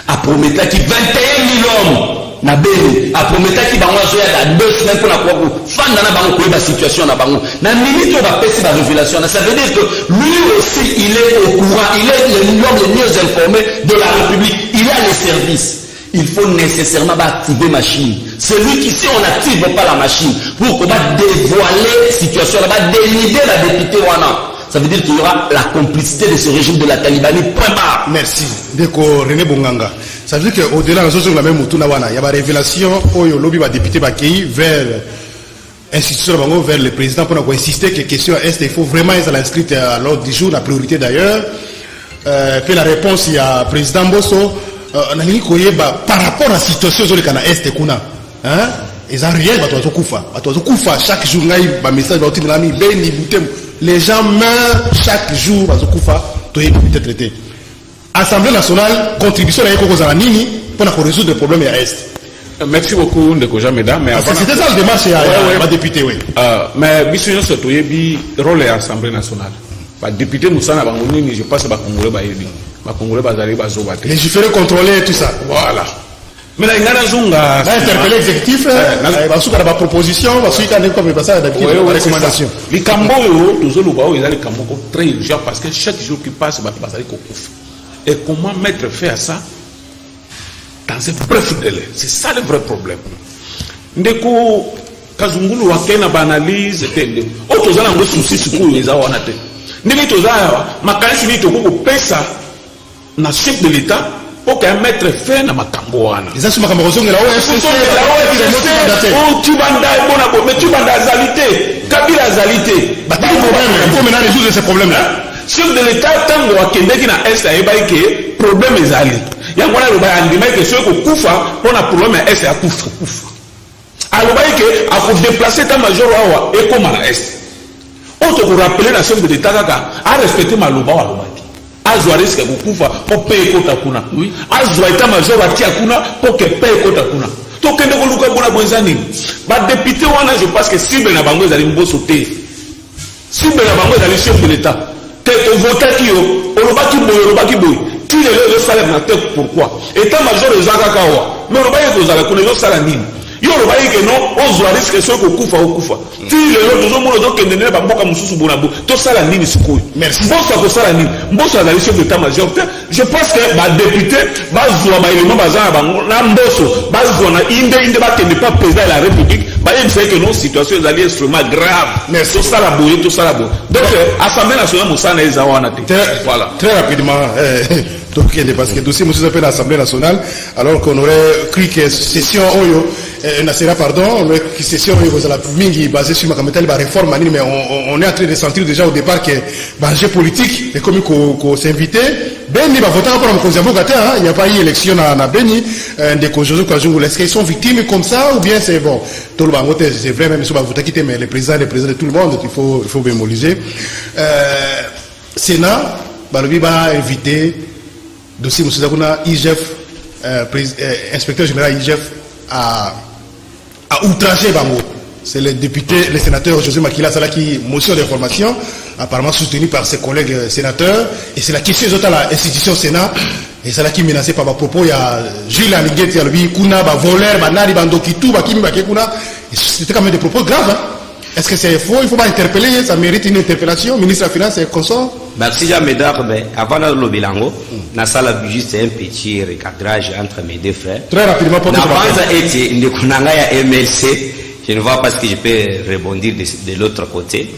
aprometaki 21 000 hommes na beni aprometaki bango azoya na deux semaines mpona koya kofanda na bango koyeba situation na bango. Na minute oyo bapesi barévélation na ça veut dire que lui aussi il est au courant il est l'homme le mieux informé de la république. Il a les services. Il faut nécessairement activer machine. Celui qui si on n'active pas la machine pour qu'on va dévoiler situation là va dénider la députée wana. Ça veut dire qu'il y aura la complicité de ce régime de la talibanie point barre. Merci. Deko René Bonganga. Ça veut dire qu'au-delà de la même il y a des révélations où le lobby va député Bakei vers institution bango vers le président pour insister que la question est il faut vraiment être inscrite à l'ordre du jour, la priorité d'ailleurs. Euh, la réponse, il y a président Bosso, euh, koyeba par rapport à la situation sur le Kana Est. Hein? Ils ont rien, chaque jour ba message. Les gens meurent chaque jour. Toye peut traité. Assemblée nationale, contribution na yeko kozala nini mpona korésoudre problème ya est. Merci beaucoup ndeko jean meda mais Parce que avant c'était ça le démarche ya Ouais, ya ouais. badéputé oui Euh, mais biso nyonso toyebi rôle ya assemblée nationale. Badepute mosala na bango nini je pense bakongole bayebi bakongole bazali bazoba te. Légiférer contrôler tout ça. Voilà. Mais na ngai nazonga na interpellé exécutif Eh, na- eh, basuka na baproposition basuka ndenge comme basala d'habitude Ouais, ouais, c'est recommandation. Ça. likambo oyo tozoloba oyo eza likambo moko très urgent parce que chaque jour qui passe bato bazali kokufa et comment mettre fait à ça dans un bref délai c'est ça le vrai problème ndeko kazungulu ake na baanalyse te nde oyo toza na yango susi sikoyo eza wana te ndenge toza awa makanisi nini tokoki kopesa na chef de l'état mpo kaya mettre fait na makambo wana eza so makambo kozongela oyo tubanda ebona bo mais tubanda azali te kabila azali te batiki problème faut maintenant résoudre ces problèmes là chef de l'état ntango akendeki na est ayebaki ke problème ezali. Yango wana aloba andimaki ke soki kokufa mpona problème ya est akufa kufa alobaki ke akodeplace eta major awa ekóma na est. Oyo tokorappele na chef de l'état kaka arespecte maloba oyo alobaki. Azwa riske ya kokufa mpo mpe ekota kuna. Azwa eta major atia kuna mpo ke mpe ekota kuna. Tokende koluka bona bo eza nini? Badepute wana je pense que cible na bango ezali mboso te. Cible na bango ezali chef de l'état te ovotaki yo olobaki boye olobaki boye ti lelo ezosalema na te pourquoi? État major eza kaka awa mais olobaki kozala kuna ezosala nini yo olobaki ke non ozwa riske soki kokufa okufa ti lelo tozomona ozokende nde bamboka mosusu bona bo tosala nini sikoyo Merci. mboso akosala nini mboso azali chef d'état major te je pense que badepute bazwa baelema baza na bango na mboso bazwa na bakende pa président ya la république. Bayebisaki ke non situation ezali extrêmement grave. Merci. tosala boye tosala boye donc euh, assemblée nationale mosala na ye eza wana te Très, voilà. très rapidement, euh, tokende parce que dossier monsieur appelle l'Assemblée nationale, alors qu'on aurait cru que session oyo, euh, nasera pardon, mais que session oyo la mingi basée sur ma kametali ba réforme manini, mais on, on- est en train de sentir déjà au départ que ba jeu politique, et comme qu'on qu'on s'invitait, Beni va voter pour la mboka hein, il n'y a pas eu élection na, na Beni, euh, de Kojozo Kajungu, est-ce qu'ils sont victimes comme ça ou bien c'est bon? Tout le monde, c'est vrai, même si va voter quitter, mais le président, le président de tout le monde, il faut, il faut bémoliser. Euh, Sénat, balobi ba invité dossier monsieur kuna IGF euh, euh, inspecteur général IGF a a outragé bango c'est le député le sénateur José Makila Salaki motion d'information apparemment soutenue par ses collègues euh, sénateurs. Et c'est la question de la institution Sénat. Et Salaki menacé par ma propos il y a Jules Amiguet alobi kuna ba voleur ba nari ba ndokitu ba kimi ba kuna Et c'était quand même des propos graves hein. Est-ce que c'est faux? Il faut pas interpeller ça mérite une interpellation. Ministre de la finance et consort. Merci jean médard mais avant nalobela yango nasala juste un petit recadrage entre mes deux frères. Très rapidement pour que na je m'appelle. kwanza ete ndeko na ngai ya mlc je ne vois pas ce que je peux rebondir de, de l'autre côté.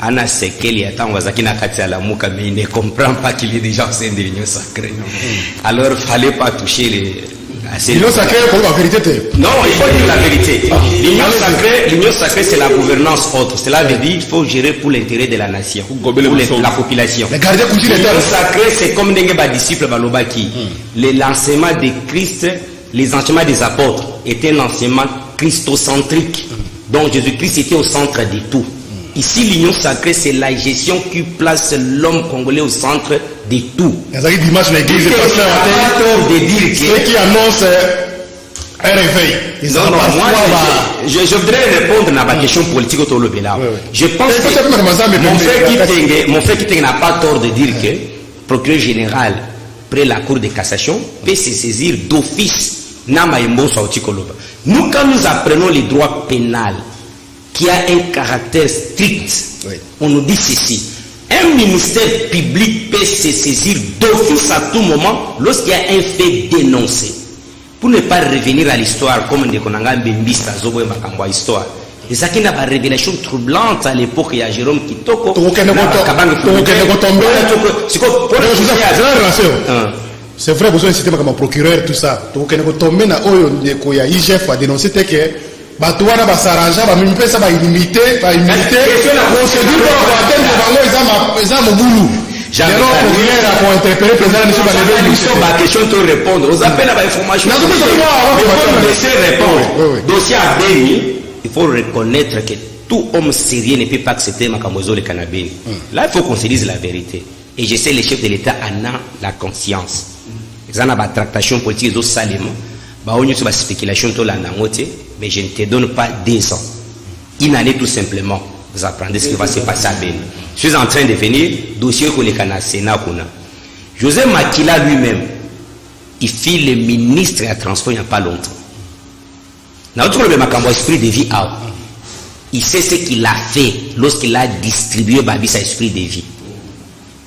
Ana sekeli ya ntango azalaki na kati ya lamuka mais il ne comprend pas qu'il est déjà au sein de l'union sacrée. Alors fallait pas toucher les L'union sacrée pour la vérité non, il faut dire la vérité. L'union sacrée, l'union sacrée, c'est la gouvernance autre. Cela veut dire qu'il faut gérer pour l'intérêt de la nation, pour les- la population. Les L'union sacrée, c'est comme Ndenge disciple Balobaki. Le lancement de Christ, les enseignements des apôtres étaient un enseignement christocentrique. Donc Jésus-Christ était au centre de tout. Ici, l'union sacrée, c'est la gestion qui place l'homme congolais au centre de tout. Nazaki dimanche na église pasteur pas ate. tort de dire que Ceux qui annoncent euh, un réveil. Ils Non, ont non, moi, parfois, je, je, je voudrais répondre à ma question politique au. Ouais, ouais. Je pense que mon frère Kitenge, mon frère Kitenge n'a pas tort de dire que procureur général, près la Cour de cassation, peut se saisir d'office. Nous, quand nous apprenons le droit pénal, qui a un caractère strict, Oui. on nous dit ceci. Un ministère public peut se saisir d'office à tout moment lorsqu'il y a un fait dénoncé. Pour ne pas revenir à l'histoire, comme Ndekonanga Mbembista, Zobo Makambwa histoire. Et ça qui n'a pas révélation troublante à l'époque, il y a Jérôme Kitoko. C'est vrai, besoin de système comme procureur, tout ça. Donc, on est tombé na oyo ndeko ya IGF a dénoncé te que bato wana basaranja na- procédure bango eza mobulu répondre. Non, non, Il faut répondre. Dossier Beni, il reconnaître que tout homme sérieux ne peut pas accepter Makamozo le cannabis. Là, il faut qu'on se dise la vérité. Et je sais, le chef de l'État en a la conscience. eza na batractation politique ezosalema yango te mais je ne te donne pas deux ans une année tout simplement. Vous apprendrez ce qui va se passer à Beni. Je suis en train de venir dossier koleka na sénat josé makila lui-même il fit le ministre ya transport il n'y a pas longtemps. Esprit de vie awa il sait ce qu'il a fait lorsqu'il a distribué babisa esprit de vie.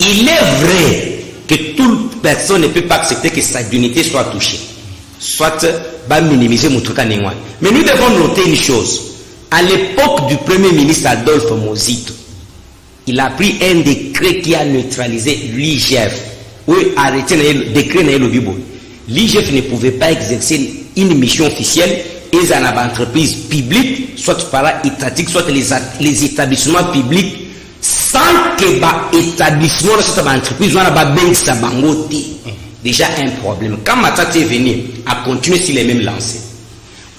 Il est vrai que toute personne ne peut pas accepter que sa dignité soit touchée soit va minimiser mon truc à Nengwan. Mais nous devons noter une chose. À l'époque du premier ministre Adolphe Mozito, il a pris un décret qui a neutralisé l'IGF. Oui, arrêté le décret le. L'IGF ne pouvait pas exercer une mission officielle et dans entreprise publique, soit para-étatique, soit les, les établissements publics, sans que bah, établissement, soit entreprise, soit bah, ça bangote déjà un problème. Quand Matati est venu à continuer sur les mêmes lancers,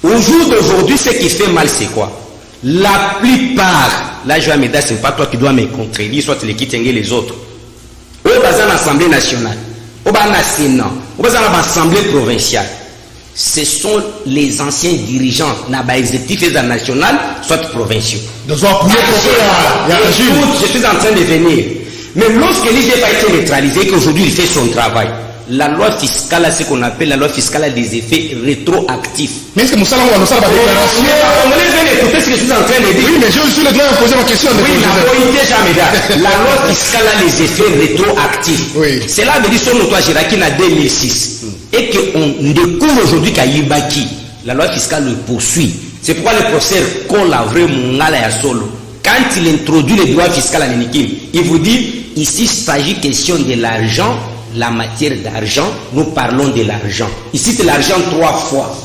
au jour d'aujourd'hui, ce qui fait mal, c'est quoi? La plupart, là je vais me dire, ce n'est pas toi qui dois me contredire, soit les quittes les autres. Au bas de l'Assemblée nationale, au bas de Sénat, au l'Assemblée provinciale, ce sont les anciens dirigeants, n'a exécutif national, soit provinciaux. Je suis en train de venir. Mais lorsque l'IGF a été neutralisé, qu'aujourd'hui il fait son travail, la loi fiscale a ce qu'on appelle la loi fiscale a des effets rétroactifs. Mais est-ce que Moussa va nous faire la déclaration On vient ce que je suis en train de dire. Oui, mais je suis le droit de poser ma question. Oui, la La loi fiscale a les effets rétroactifs. Oui. Cela veut dire son toi Jiraki en 2006. Et qu'on découvre aujourd'hui qu'à Yibaki, la loi fiscale le poursuit. C'est pourquoi le professeur Kolavre Mungala Yasolo, quand il introduit les droits fiscaux à l'Enikim, il vous dit, ici, il s'agit question de l'argent la matière d'argent, nous parlons de l'argent. Ici, c'est l'argent trois fois.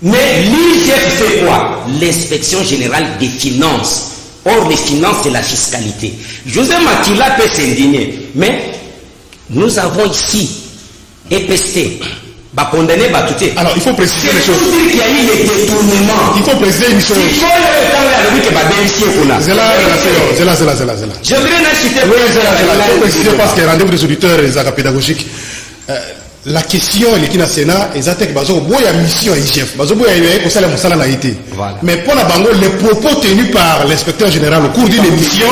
Mais l'IGF, c'est quoi? L'inspection générale des finances. Or, les finances, c'est la fiscalité. José Matila peut s'indigner. Mais nous avons ici EPST, bah condamner bah tout Alors il faut préciser les choses. Il qu'il y a eu des détournements. Il faut préciser une chose. Il faut le temps là que bah bénéficier pour là. C'est là, c'est là, c'est là, c'est là, c'est là. Je voudrais citer. Oui, c'est là, c'est là. Il faut préciser parce que rendez-vous des auditeurs les actes pédagogiques. Euh, la question eleki na sénat eza te bazokoboya mission ya igf bazoboya kosala mosala na ye te mais mpo na bango les propos tenus par l'inspecteur général au cours d'une émission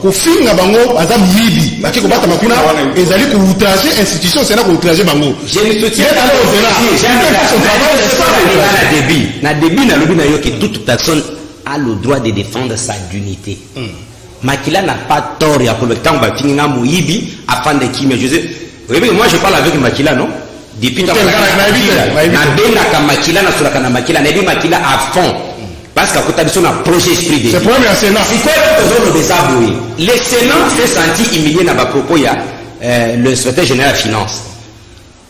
kofinga bango baza miyibi bake kobatama kuna ezali kooutrage institution sena kooutrage bango na début nalobi na yo ke toute personne a le droit de défendre sa dignité mm. makila n'a pas tort ya koloba ntango bafingi nga moyibi afanda kimia josé moi je parle avec makila non? Depuis nabengaka makila nasolaka na makila nayebi makila à fond. Parce qu'akuta biso na projet esprit de tozoloba eza boye le sénat s'est senti humilié na bapropos ya euh, le secrétaire général ya finance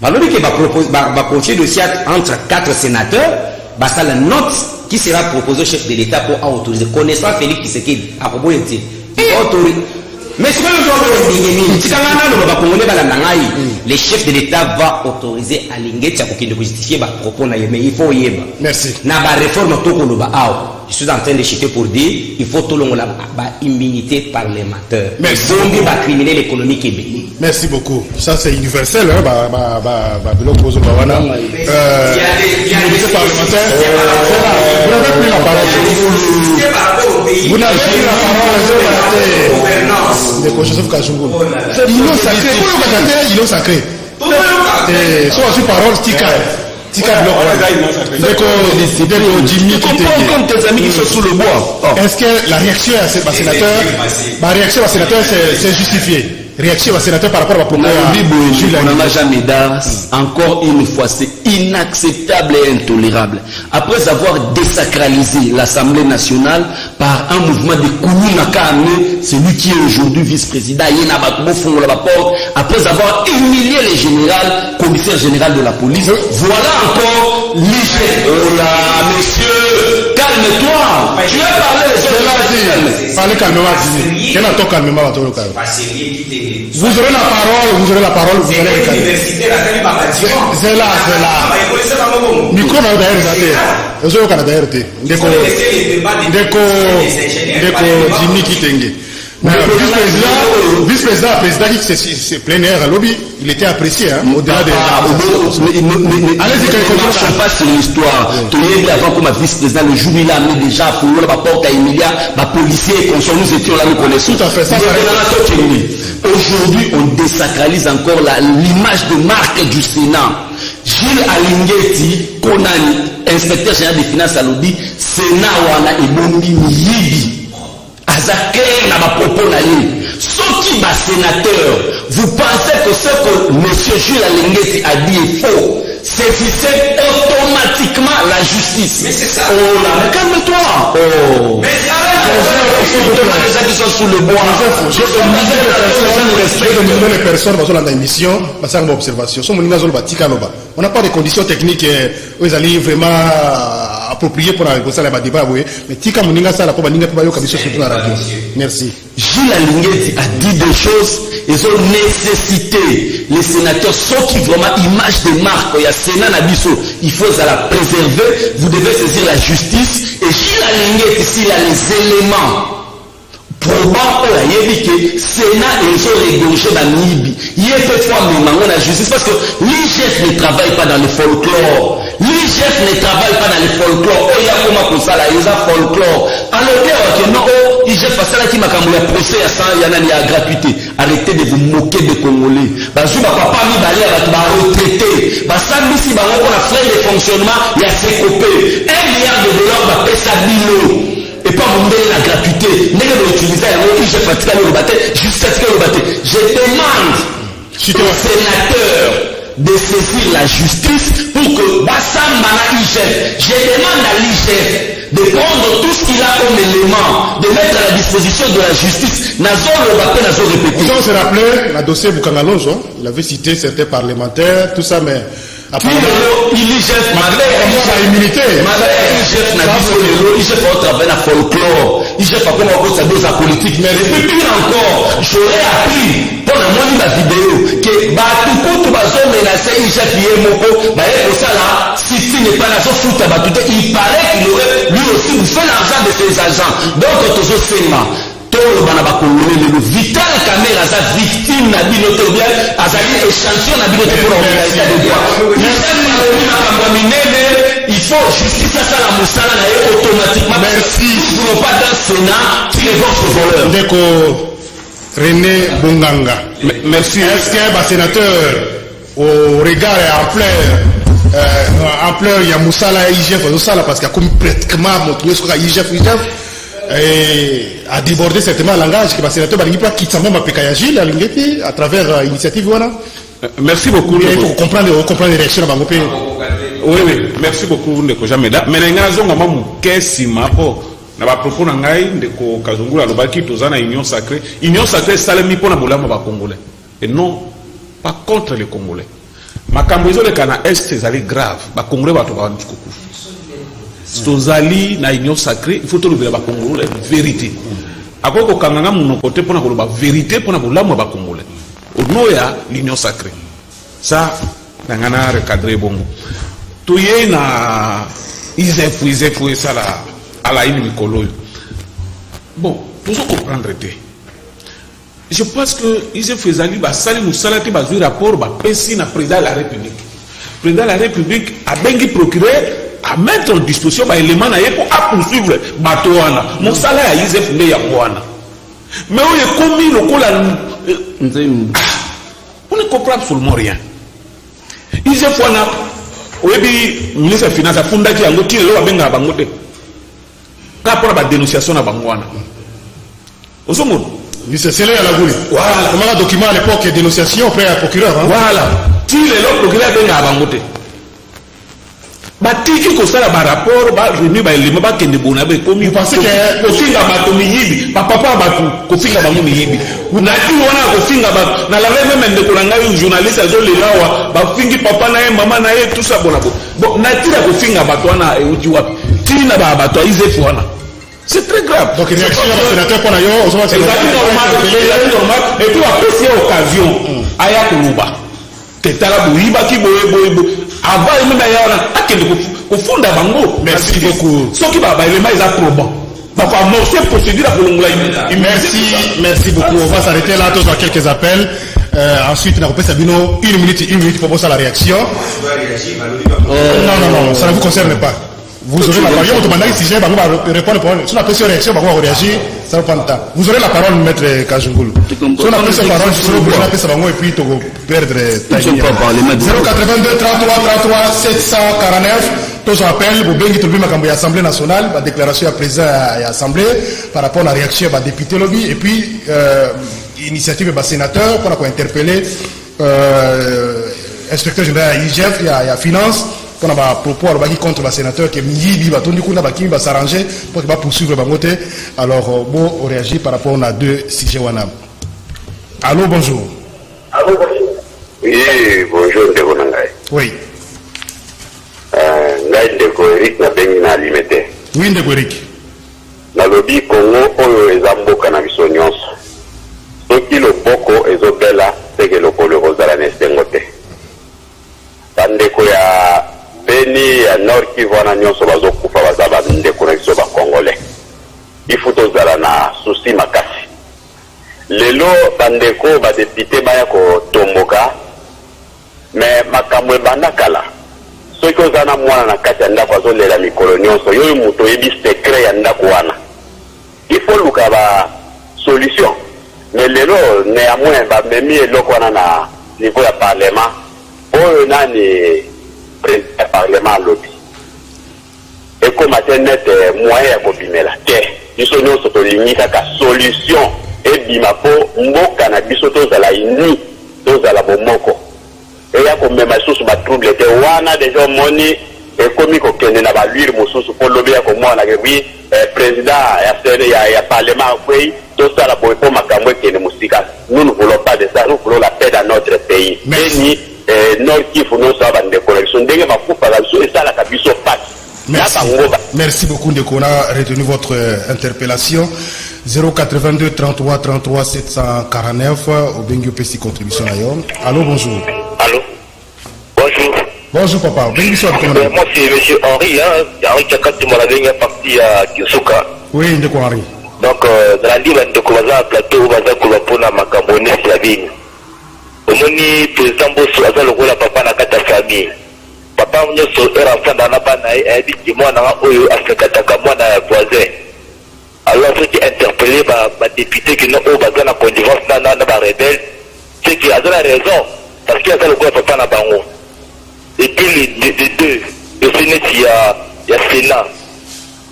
balobi ke baconfie dossier entre quatre sénateurs basala note qui sera proposé au chef de l'état pour autoriser. Connaissant félix kisekedi akoboye te mais sikoyo ndenge tika ngai nano bakongole balanda ngai le chef de l'état va autoriser alingeti ya kokende kojustifie bapropos na ye mais il faut oyeba na bareforme tokoloba awa ah, oh. Je suis en train de chuter pour dire il faut tolongola baimmunité parlementaire Merci. bombi bacriminel économique ebele Merci beaucoup. Ça, c'est universel. Hein, bah, bah, bah, bah, immunité. Vous n'avez plus la parole. Vous n'avez plus la parole. Ndeko Joseph Kachungu. Ils l'ont sacré. Pour le Kakaté, ils l'ont sacré. Et soit sur parole, Tika. Tika Jimmy comme tes amis qui sont sous le bois. Est-ce que la réaction à ce sénateur, la réaction à ce sénateur, c'est c'est justifié? Réaction à sénateur par rapport à propos On a dit, à Jules on en a jamais d'as. Encore une fois, c'est inacceptable et intolérable. Après avoir désacralisé l'Assemblée nationale par un mouvement de Kounouna qu'a amené celui qui est aujourd'hui vice-président, après avoir humilié les générales, commissaire général de la police, voilà encore l'IGF. Oh là, monsieur, Parlez calmement, Jimmy. Quel attend calmement, Karo. Vous aurez la parole, vous aurez la parole, vous allez regarder. C'est là, c'est là. Micro na d'ailleurs zate. Ezo kana d'ailleurs te. Ndeko ndeko ndeko Jimmy Kitenge. Mais vice-président, vice-président, président qui c'est- plein air à lobby, il était apprécié, hein, au-delà des. Ah, Allez-y, ne pas sur l'histoire. Toyebi avant comme vice-président, le jour où il a amené déjà à Fouloula, la porte à Emilia, ma policier et nous étions là, nous connaissons. Tout à fait, ça. Aujourd'hui, on désacralise encore la- l'image de marque du Sénat. Gilles Alingeti, Konani, inspecteur général des finances à lobby, Sénat wana ebondi miyibi. Aza clair na bapropos na ye soki basénateur vous pensez que ce que monsieur jules alengeti a dit est faux saisissez automatiquement la justice mais c'est ça oh là mais calme-toi oh sous le bois bazolanda émission so moninga aloba on n'a pas de conditions techniques eh, oyo ezali vraiment euh, approprié mpona kosala badébat boye mais tika moninga asala mpo baninga mpe bayoka biso surtout na radio. Merci. Gilles Alingeti a dit des choses, ont nécessité les sénateurs, qui vraiment image de marque, il y a Sénat Nabiso, il faut la préserver, vous devez saisir la justice, et Gilles Alingeti, s'il a les éléments probants oyo ayebi ke sénat ezorégorge bamiyibi ye mpe fo amemango na justice parce que l'igf ne travaille pas dans le folklore l'igf ne travaille pas dans le folklore. Oyo akoma kosala eza folklore. Alobi awake no o igf asalaki makambo ya procès ya sa ya nani ya gratuité. Arrêtez de vous moquer de congolais. Bazwi bapapa mibale ya bato baretraité basambisi bango mpona frais de fonctionnement ya sekope 1 milliard de dollar bapesa bino et pas mondele la gratuité. Ndenge boutiliza yango ige fatika loloba te juste fatika loloba te je demande Chute. aux sénateurs de saisir la justice pour que basamba na igf je demande à l'igf de prendre tout ce qu'il a comme élément de mettre à la disposition de la justice. Nazoloba mpe nazorépéter Si on se rappelait, la dossier Boukangalonzo, il avait cité certains parlementaires, tout ça, mais apparemment, lelo iligf mabe sa immunité. mabe igf na biso lelo igf aotravaille na folklore. Igf akoma kosa dosa politique. Mais depuis pire encore j'aurais appris mpo namoni bavideo ke bato kutu bazomenase igf ye moko. Baye kosala sitine epai nazofuta bato te il paraît qu'il aurait lui aussi bouffé l'argent de ses agents. Donc tozosenga oyo bana bakongole lelo vital kamer aza victime na bino te obia azali échantillon na bino te mpona komonalita de droit isaeloi makambo ya minene il faut justice asala mosala na ye automatiquement merci. toujours pas dans sénat qui divorce voleur. Ndeko rené bonganga. Merci. est ce que basénateur au regard et en fleur ampleur euh, ya mosala ya igf azosala parce que akomi pratiquement moto nyonso kaka igf igf a débordé certainement le langage que à travers euh, l'initiative, voilà. Euh, merci beaucoup comprendre, oui oui. Merci beaucoup ndeko jameda me na ngai nazonga mwa moke nsima mpo na bapropos na ngai ndeko kazungulu alobaki toza na union sacré union sacré esalemi mpo na bolamu ya bacongolais et non pas contre les congolais. Makambo ezoleka na este ezali grave. Bacongolais bato babandi kokufa tozali na union sacré il faut tolobela bacongolais vérité. Akoki kokanga nga monoko te mpo na koloba vérité mpo na bolamu ya bacongolais au nom ya l'union sacré ça na ngai na recadre bongo. Toye na izefu izefu esala alaini mikolo oyo bon tozo comprendre te je pense que izefu ezali basali mosala te bazwi rapport bapesi na président de la république. Président de la république abengi procureur amettre en disposition baélément na ye mpo apoursuivre bato wana mosala ya izefu nde yango wana mais oyo ekomi lokola eh, on ne comprend absolument rien isef wana oyebi ministre ya finance afundaki yango ti lelo babengaka bango te kaka mpona badénonciation na bango wana ozomona C'est c'est là la boule. Voilà. Un document à l'époque, dénonciation auprès du procureur. Hein? voilà ti lelo procureur abengaka bango te batiki kosala barapport baremi baelema bakende bona ba ekomi. Vous pensez que- kofinga bato miyibi bapapa ya bato kofinga bango miyibi. Na ntina wana ya kofinga bato. Nalanga meme ndeko na ngai journaliste azolela awa bafingi papa na ye mama na ye tusa bona bo na ya kofinga bato wana euti wapi? Ntina baya bato ya izefu wana. C'est très grave. Donc, réaction du sénateur pour l'ailleurs, on se voit que c'est ezali normal epuis bapesi ye occasion aya koloba. Te tala boyibaki boye boye boye avant ye meme aya wana akende kofu- kofunda bango Merci beaucoup. soki ba- baelema eza probant bakoamorce procédure ya kolongola Merci, merci beaucoup. On va s'arrêter là, tous à quelques appels. Euh, ensuite, on a Sabino, une minute, une minute pour à la réaction. Non, non, non, ça ne vous concerne pas. Vous aurez la parole. On si j'ai répondre pour sur la question réaction, on va réagir, ça va prendre temps. Vous aurez la parole, maître Kajungulu. Si on a pris cette parole, je serai obligé de passer et puis de perdre parlé, mais 082 33 33 749 tous appel bobengi tolobi makambo ya assemblée nationale badéclaration ya président ya ya assemblée par rapport na réaction ya badéputé lobi et puis euh, initiative ya basénateur mpona kointerpele euh, inspecteur général ya igf ya, ya finance mpona bapropos alobaki contre basénateur ke miyibi batondi kuna bakimi basarrange mpo ke bapoursuivre bango te alors euh, bo réagir par rapport na deux sujet wana allo bonjour. Oui, bonjour ndeko na ngai oui. Euh, ngai ndeko erik nabengi na alime te oui ndeko erik nalobi kongo oyo eza mboka na biso nyonso. Soki loboko ezobela teke lokolo ekozala na esengo te. Bandeko ya beni ya nord kivu wana nyonso bazokufa baza bandeko na biso bakongole ifu tozala na susi makasi lelo bandeko badepute baya kotomboka me makambo ebanda kala. Soki oza na mwana na kati ya ndako azolela mikolo nyonso. Yo moto oyebi sekret ya ndako wana. Ifo luka ba solution. Me lelo néanmoins bamemi eloko wana na niveau ya parlement. Oyo nani parlement alobi ekóma te nete moyen ya kobimela te biso nyonso tolingi kaka solution. Ebima mpo mboka na biso tozala ini tozala bomoko. Eya komema lisusu batrouble te wana deja omoni ekomi kokende na balwire mosusu mpo lobi ya komona ke wi eh, président ya, parlement akwei tosala boye mpo makambo ekende mosika nous ne voulons pas de ça nous voulons la paix dans notre pays Merci. beni eh, nord kivu nyonso ya bandeko na biso ndenge bakufaka biso esalaka biso pasi Merci. ba- Merci beaucoup de qu'on a retenu votre euh, interpellation. 082 33 33 749 au Bengu PC contribution. Allô, bonjour. Allô? Bonjour. Papa. Bengu soit comment Euh, moi c'est Monsieur Henri, hein, Henri Kakati Molaveng parti à Kinsuka. Oui, Ndeko Henri. Donc euh, nalandi bandeko baza plateau baza koloba mpona makambo nesi ya bini omoni président boso aza lokola papa na kati ya famille papa nyonso ere afanda na bana ye ayebi ke mwana nga oyo asekataka mwana ya voisin alors soki interpellé badéputé kino oyo baza na connivence na na na barebelle c'est que aza na raison parce que aza lokola papa na bango et puis les, les, deux esi neti ya ya sénat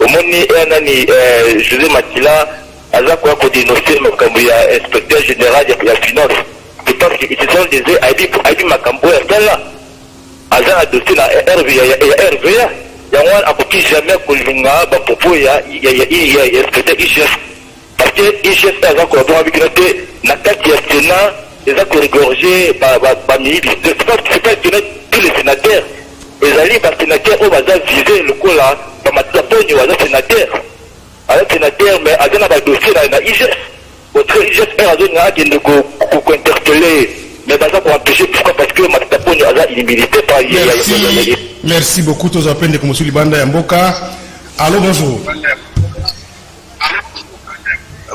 omoni eya nani eh, josé makila aza koya kodénonce makambo ya inspecteur général ya, ya finance que utilisation des aza na dossier ya, rva yango wana akoki jamais kolinga bapropo ya, inspecteur parce que igf aza te na kati ya sénat eza korégorge bamiyibi sénat tous les sénateurs ezali basénateur oyo baza vise lokola bamatisa ponio aza sénateur sénateur mais aza na badossier na, igf kointerpele mais baza koempêche pourquoi? Parce que matisa ponio aza inimilité par ya- ya- ya- ya- ya- Merci. Beaucoup. Tous appels de Komosuli Banda Yamboka. Allô, bonjour.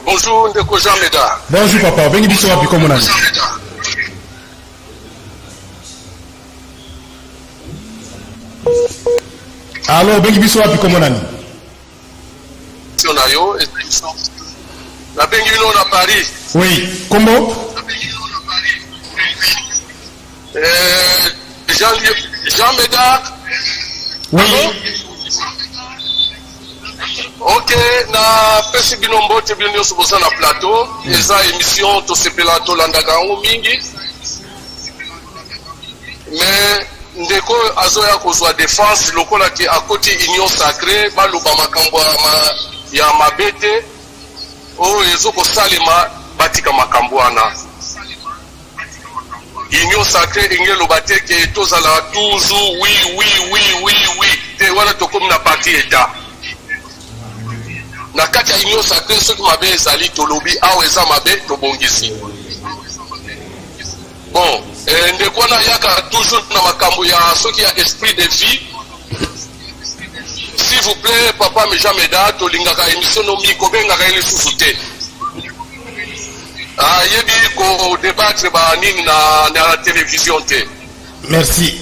Bonjour Ndeko Jean Meda. Bonjour papa. Bengu biso wapi comme on a dit. Allô, Bengu biso wapi comme on a na yo nabengi bino na Paris. Oui. Comment Eh, Jean, Jean Meda. Oui. Ok, na pesi bino mbote bino nyonso boza na plateau. Eza émission tosepela tolandaka yango mingi. Mais ndeko oyo azoya kozwa défense lokola ke akoti union sacré baloba makambo ya ma- ya mabe te oyo ezokosalema batika makambo wana. Union sacré enge eloba te ke tozala toujours wi wi wi wi wi te wana tokomi na parti état na kati ya union sacré soki mabe ezali tolobi awa eza mabe tobongisi. Bon eh, ndeko wana ayaka toujours na makambo ya soki ya esprit de vie. Si vous plaît papa meja meda tolingaka émission no mi kobengaka ye lisusu te. Ayebi kodebatre banini na, na la télévision te. Merci.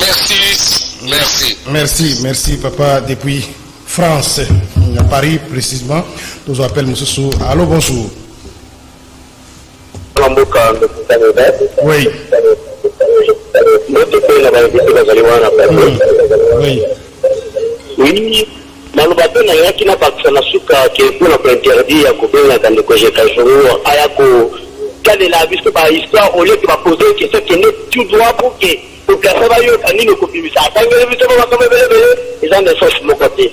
merci merci. Merci, merci papa depuis France, à Paris précisément. Nous appelle M. Sou. Allô, bonjour. mboka ndokutaneda Oui, notopela baevisi bazali wana oui, oui. oui maloba mpe nayaki napakisa na suka ke mpona kointerdit ya kobengaka ndeko jekajou aya kotalela biso bahistoire olie ke bapose question kende tout droit pour ke population bayoka nini kobimisa atangeli biso bamakama ebelebele eza na essence moko te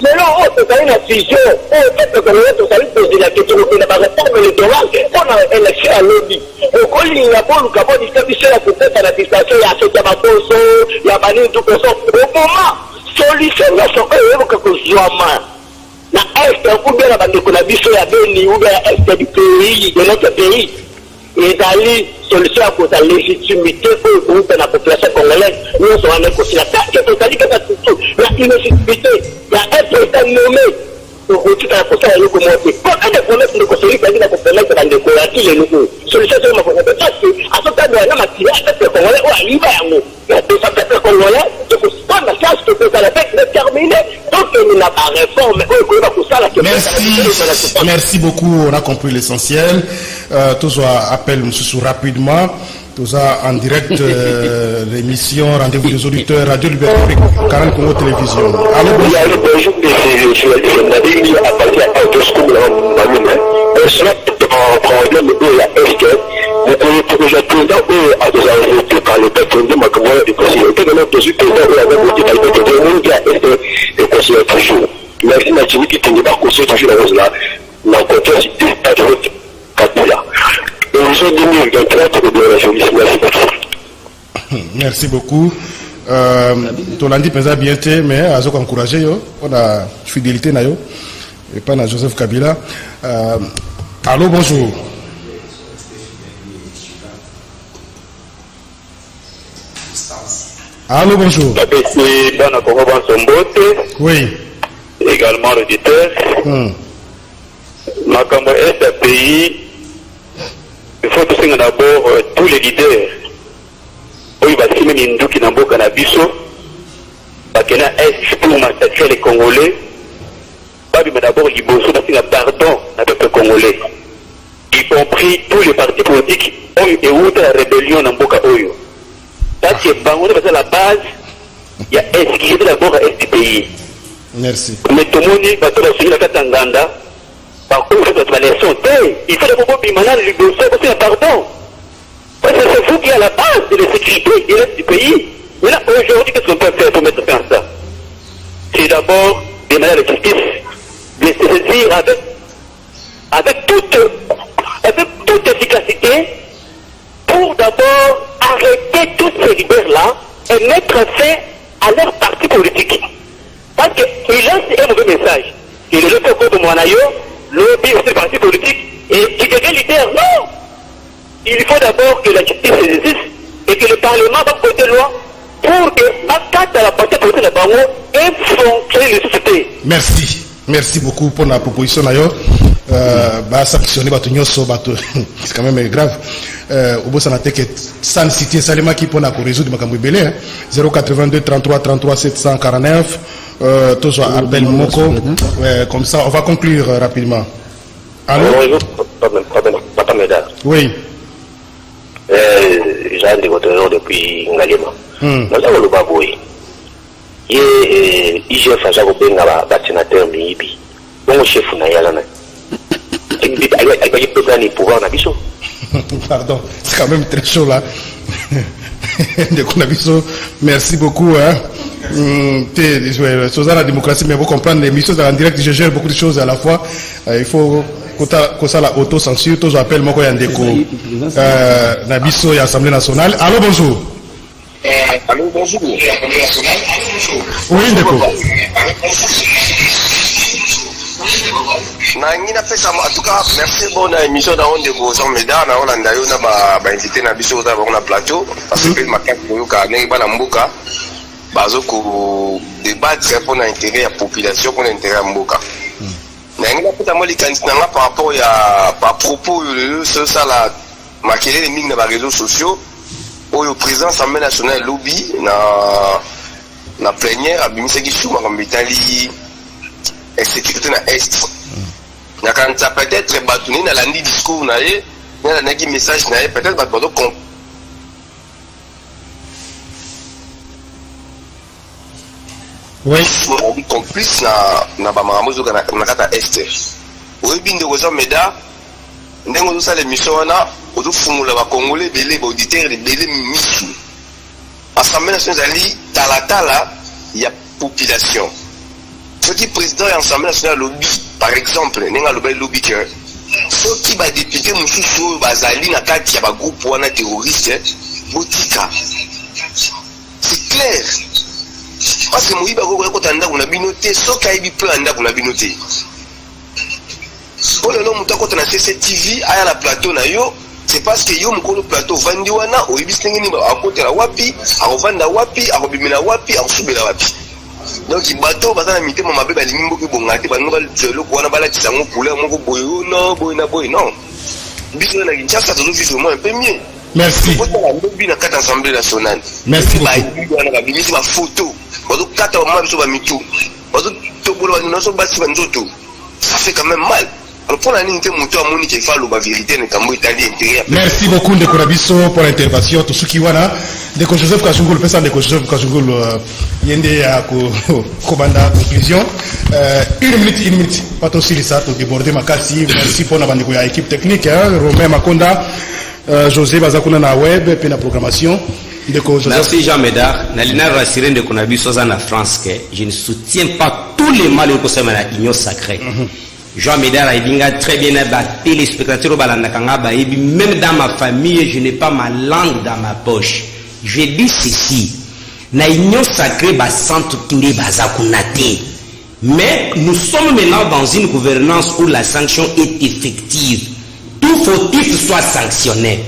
lelo oyo tozali na vision oyo pepekongo tozali kozela ke tokokenda bareforme électorale mpona élection ya lobi okolinga boluka bodisika biso ya kopesa na distancion ya fete ya bakoso ya banini tukoso omoma solution nyonso oyo eyoboka kozwama na este ubia na bandeko na biso ya beni ubia ya este du pays de notre pays. Ezali solution ya kozala légitimité oyo kouta na population congolaise. Nyonso wana ekosila tanke tozali kaka tutu na illégitimité ya un président nommé Merci, beaucoup. On a compris l'essentiel. Euh, tous appel M. Sou rapidement. Tous en direct euh, l'émission Rendez-vous des auditeurs Radio Liberté 40 Congo Télévision. A à à. Et pour à le. Et a et. Merci, Mathieu, qui tenait par conseil toujours la rose là, dans le contexte du patriote Kabila. Et nous sommes 2023, de la journaliste. Merci beaucoup. Euh, tolandi mpenza bien mais azoka encourage yo mpona fidélité na yo epai na joseph kabila euh, allô bonjour allô bonjour oui également l'auditeur. Hmm. makambo est un pays il faut tosenga d'abord euh, tous les leaders. Oyo na mboka na biso. Bakende na est pour massacrer les congolais. Babima d'abord liboso basenga pardon na peuple congolais. Y compris tous les partis politiques oyo euta ya rébellion na mboka oyo. Parce que bango nde baza la base ya insécurité d'abord à est du pays. Merci. Mais tomoni bato kati ya nganda bato baleson te il faut d'abord bobima na liboso bosenga pardon parce que c'est vous qui à la base de la sécurité et du pays maintenant aujourd'hui qu'est-ce qu'on peut faire pour mettre fin à ça? C'est d'abord demander à la justice de se saisir avec avec toute avec toute efficacité pour d'abord arrêter tous ces leaders-là et mettre fin à leur parti politique. Parce qu'il lance un mauvais message. Il est le fait de Moanayo, lobby aussi parti politique, et il devient leader. Non Il faut d'abord que la justice saisisse et que le Parlement va voter loi pour que, à la partie politique de Bango, fonctionner les sociétés. merci merci beaucoup mpona proposition na yo euh, basanctionne bato nyonso bato c'est quand même grave euh, obosana te ke san cité esalemaki mpona korésoudre makambo ebele hein. 082 33 33 749 euh, tozwa appel moko euh, comme ça on va conclure euh, rapidement allô Bonjour, Papa Médard. oui Eh, jean de votre depuis ngalema Hmm. naza koloba boye ye eh, igf aza kobenga ba- basénateur miyibi bongo chef na ye aza na ayebani pouvoir na biso pardon c'est quand même très chaud là ndeko na biso. Merci beaucoup hein. Mm, te soza la démocratie mais vous comprendre l'émission en direct je gère beaucoup de choses à la fois. Euh, il faut kosala auto censure tozwa appel moko ya ndeko. Euh, na biso ya assemblée nationale. Allo bonjour. Allô, bonjour. oui ndeko nangi napesa cas merci émission na yo ndeko jean médard na olanda yo na ba- bainvité na biso oza bango na plateau. Parce que makasi koyoka ndenge bana mboka. Bazo kodébattre mpona intérêt ya population mpona intérêt ya mboka. Nangi napesa mo likanisi na nga par rapport ya bapropos oyo lelo sosala makelele mingi na baréseaux sociaux. Oyo président assemblée nationale elobi na na plénière abimisaki su makambo etali insécurité na est nakanisa peut-être bato nini nalandi discours na ye nini nalandaki message na ye peut-être bato bazo complice na na bamakambo ezoka na kati ya este oyebi ndeko jean meda ndenge ozosala émission wana ozofungula bakongole ebele baauditeur ebele misu. Assemblée nationale ezali talatala ya population. Soki président ya assemblée nationale alobi par exemple ndenge alobi elobi ke soki badepute mosusu oyo bazali na kati ya bagroupe wana terroriste botika. C'est clair. Parce moyibi akokoya kota ndako na bino te soki ayebi mpe ya ndako na bino te. Mpo lelo moto akota na cctv aya na plateau na yo c'est parce que yo mokolo plateau ovandi wana oyebisi ndenge nini akotela wapi akovanda wapi akobimela wapi akosubela wapi donc bato baza na mitema mabe balingi mboka ebonga te balingi balisa eloko wana balatisa yango couleur moko boye o non boye na boye non. Biso na kinshasa tozovivre moi un peu mieux. Merci. Kotala lobi na kati assemblée nationale wana babimisi bafoto bazokata bamama biso bamitu bazotobola banino nyonso basi banzoto. Ça fait quand même mal merci beaucoup ndeko na biso pour l'intervention. Tosuki wana ndeko joseph kazungulu pesa ndeko joseph kazungulu euh, ye nde ya ko- kobanda conclusion. Euh, une minute une minute. Pa tosilisa todéborde makasi merci mpona bandeko ya équipe technique hein, romain makonda euh, josé baza kuna na web mpe na programmation. Merci Jean Médard. Nalina rassuré de Konabi Sosa en France que je ne soutiens pas tous les mal que ça la union sacrée. Jean Médard a très bien téléspectateur balandakanga ba ebi même dans ma famille je n'ai pas ma langue dans ma poche. Je dis ceci. Na union sacrée ba centre. Mais nous sommes maintenant dans une gouvernance où la sanction est effective. Tout fautif soit sanctionné.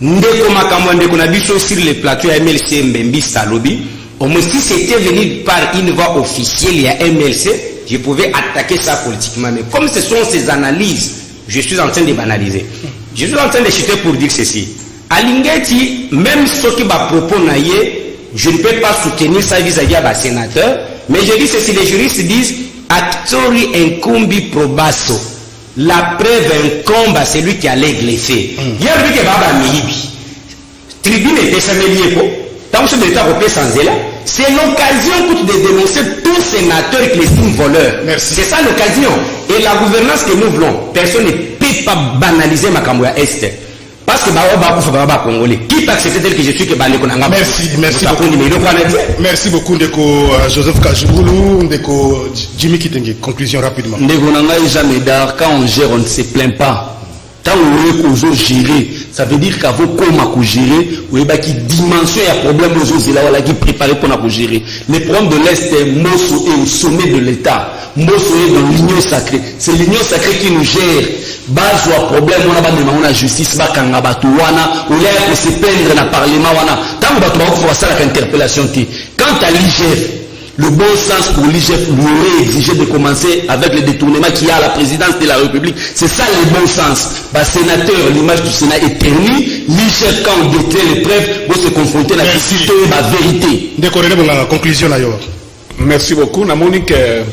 ndeko makambo ndeko na biso sur le plateau mlc mbembisa alobi au moins si c'était venu par une voie officielle ya mlc je pouvais attaquer ça politiquement mais comme ce sont ces analyses je suis en train de banaliser. Je suis en train de chuter pour dire ceci. Alingeti même soki bapropos na ye je ne peux pas soutenir ça vis-à-vis ya basénateur mais je dis ceci les juristes disent actori incumbi probasso. La preuve incombe à celui qui allait greffer ye alobi ke baba miyibi tribune epesameli ye po ntango so deleta kopesa nzela c'est l'occasion kutu de dénoncer tout sénateur qui estime voleur Merci. c'est ça l'occasion. Et la gouvernance que nous voulons personne ne peut pas banaliser makambo ya este parce que bao bakufa baba bakongole qui peut accepter tel que je suis que bandeko na nga Merci, merci beaucoup. bakondima eloko wana te merci beaucoup ndeko euh, joseph kazungulu ndeko jimmy kitenge conclusion rapidement. Ndeko na ngai jean médard quand on gère on ne se plaint pas ntango oyoki ozogere ça veut dire qu'avo koma kogere oyebaki dimension ya problème ozozela walaki préparé mpona kogere le problème de l'est est au sommet de l'état. Mboso est dans l'union sacrée. C'est l'union sacrée qui nous gère. Bazwa problème wana bamema ngo na justice bakanga bato wana. Olia ya kose peindre na parlement te quant à l'igf le bon sens pour l'IGF lui aurait exigé de commencer avec le détournement qu'il y a à la présidence de la République. C'est ça le bon sens. Bah, sénateur, l'image du Sénat est ternie. L'IGF, quand on détient les preuves, va se confronter à la Merci. vérité, la conclusion yo merci beaucoup namoni que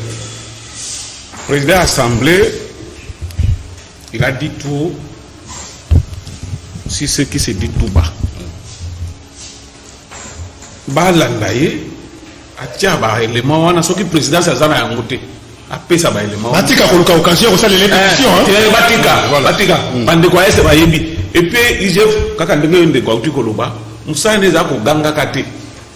président assemblée il a dit tout si ce qui se dit tout bas ye atia baelema wana soki présidence aza na yango te apesa baelema wana. Batika koluka occasion kosalela émission Eh, batika batika. Bandeko ya ese bayebi. Epuis igef kaka ndenge yo ndeko auti koloba mosala nde eza kogangaka te.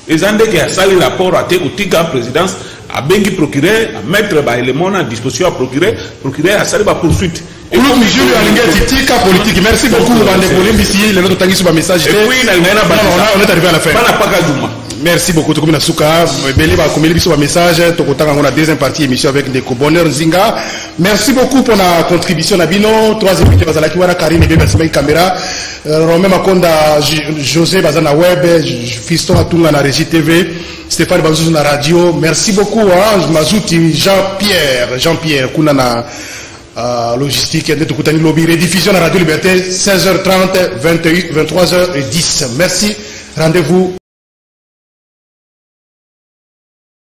Eza ndenge asali rapport ate kotika présidence abengi procureur amettre baélément na disposition ya procureur procureur asali bapoursuite kulutu jules alingi eti tika politique merci beaucoup bandeko olimbisi lelo totangisi bamessage te. Bana paka duma merci beaucoup tokomi na suka ebele bakomeli biso bamessage na deuxième partie émission avec ndeko bonheur nzinga. Merci beaucoup mpona contribution na trois invité bazalaki wana karine ebe basimaki caméra. Euh, romain makonda josé baza na web fiston atunga na régie tv stéphane bazuzu na radio. Merci beaucoup hein, mazuti jean pierre jean pierre kuna na uh, logistique. Nde tokutani lobi rediffusion na radio liberté 16h30 23h10 merci. Rendez-vous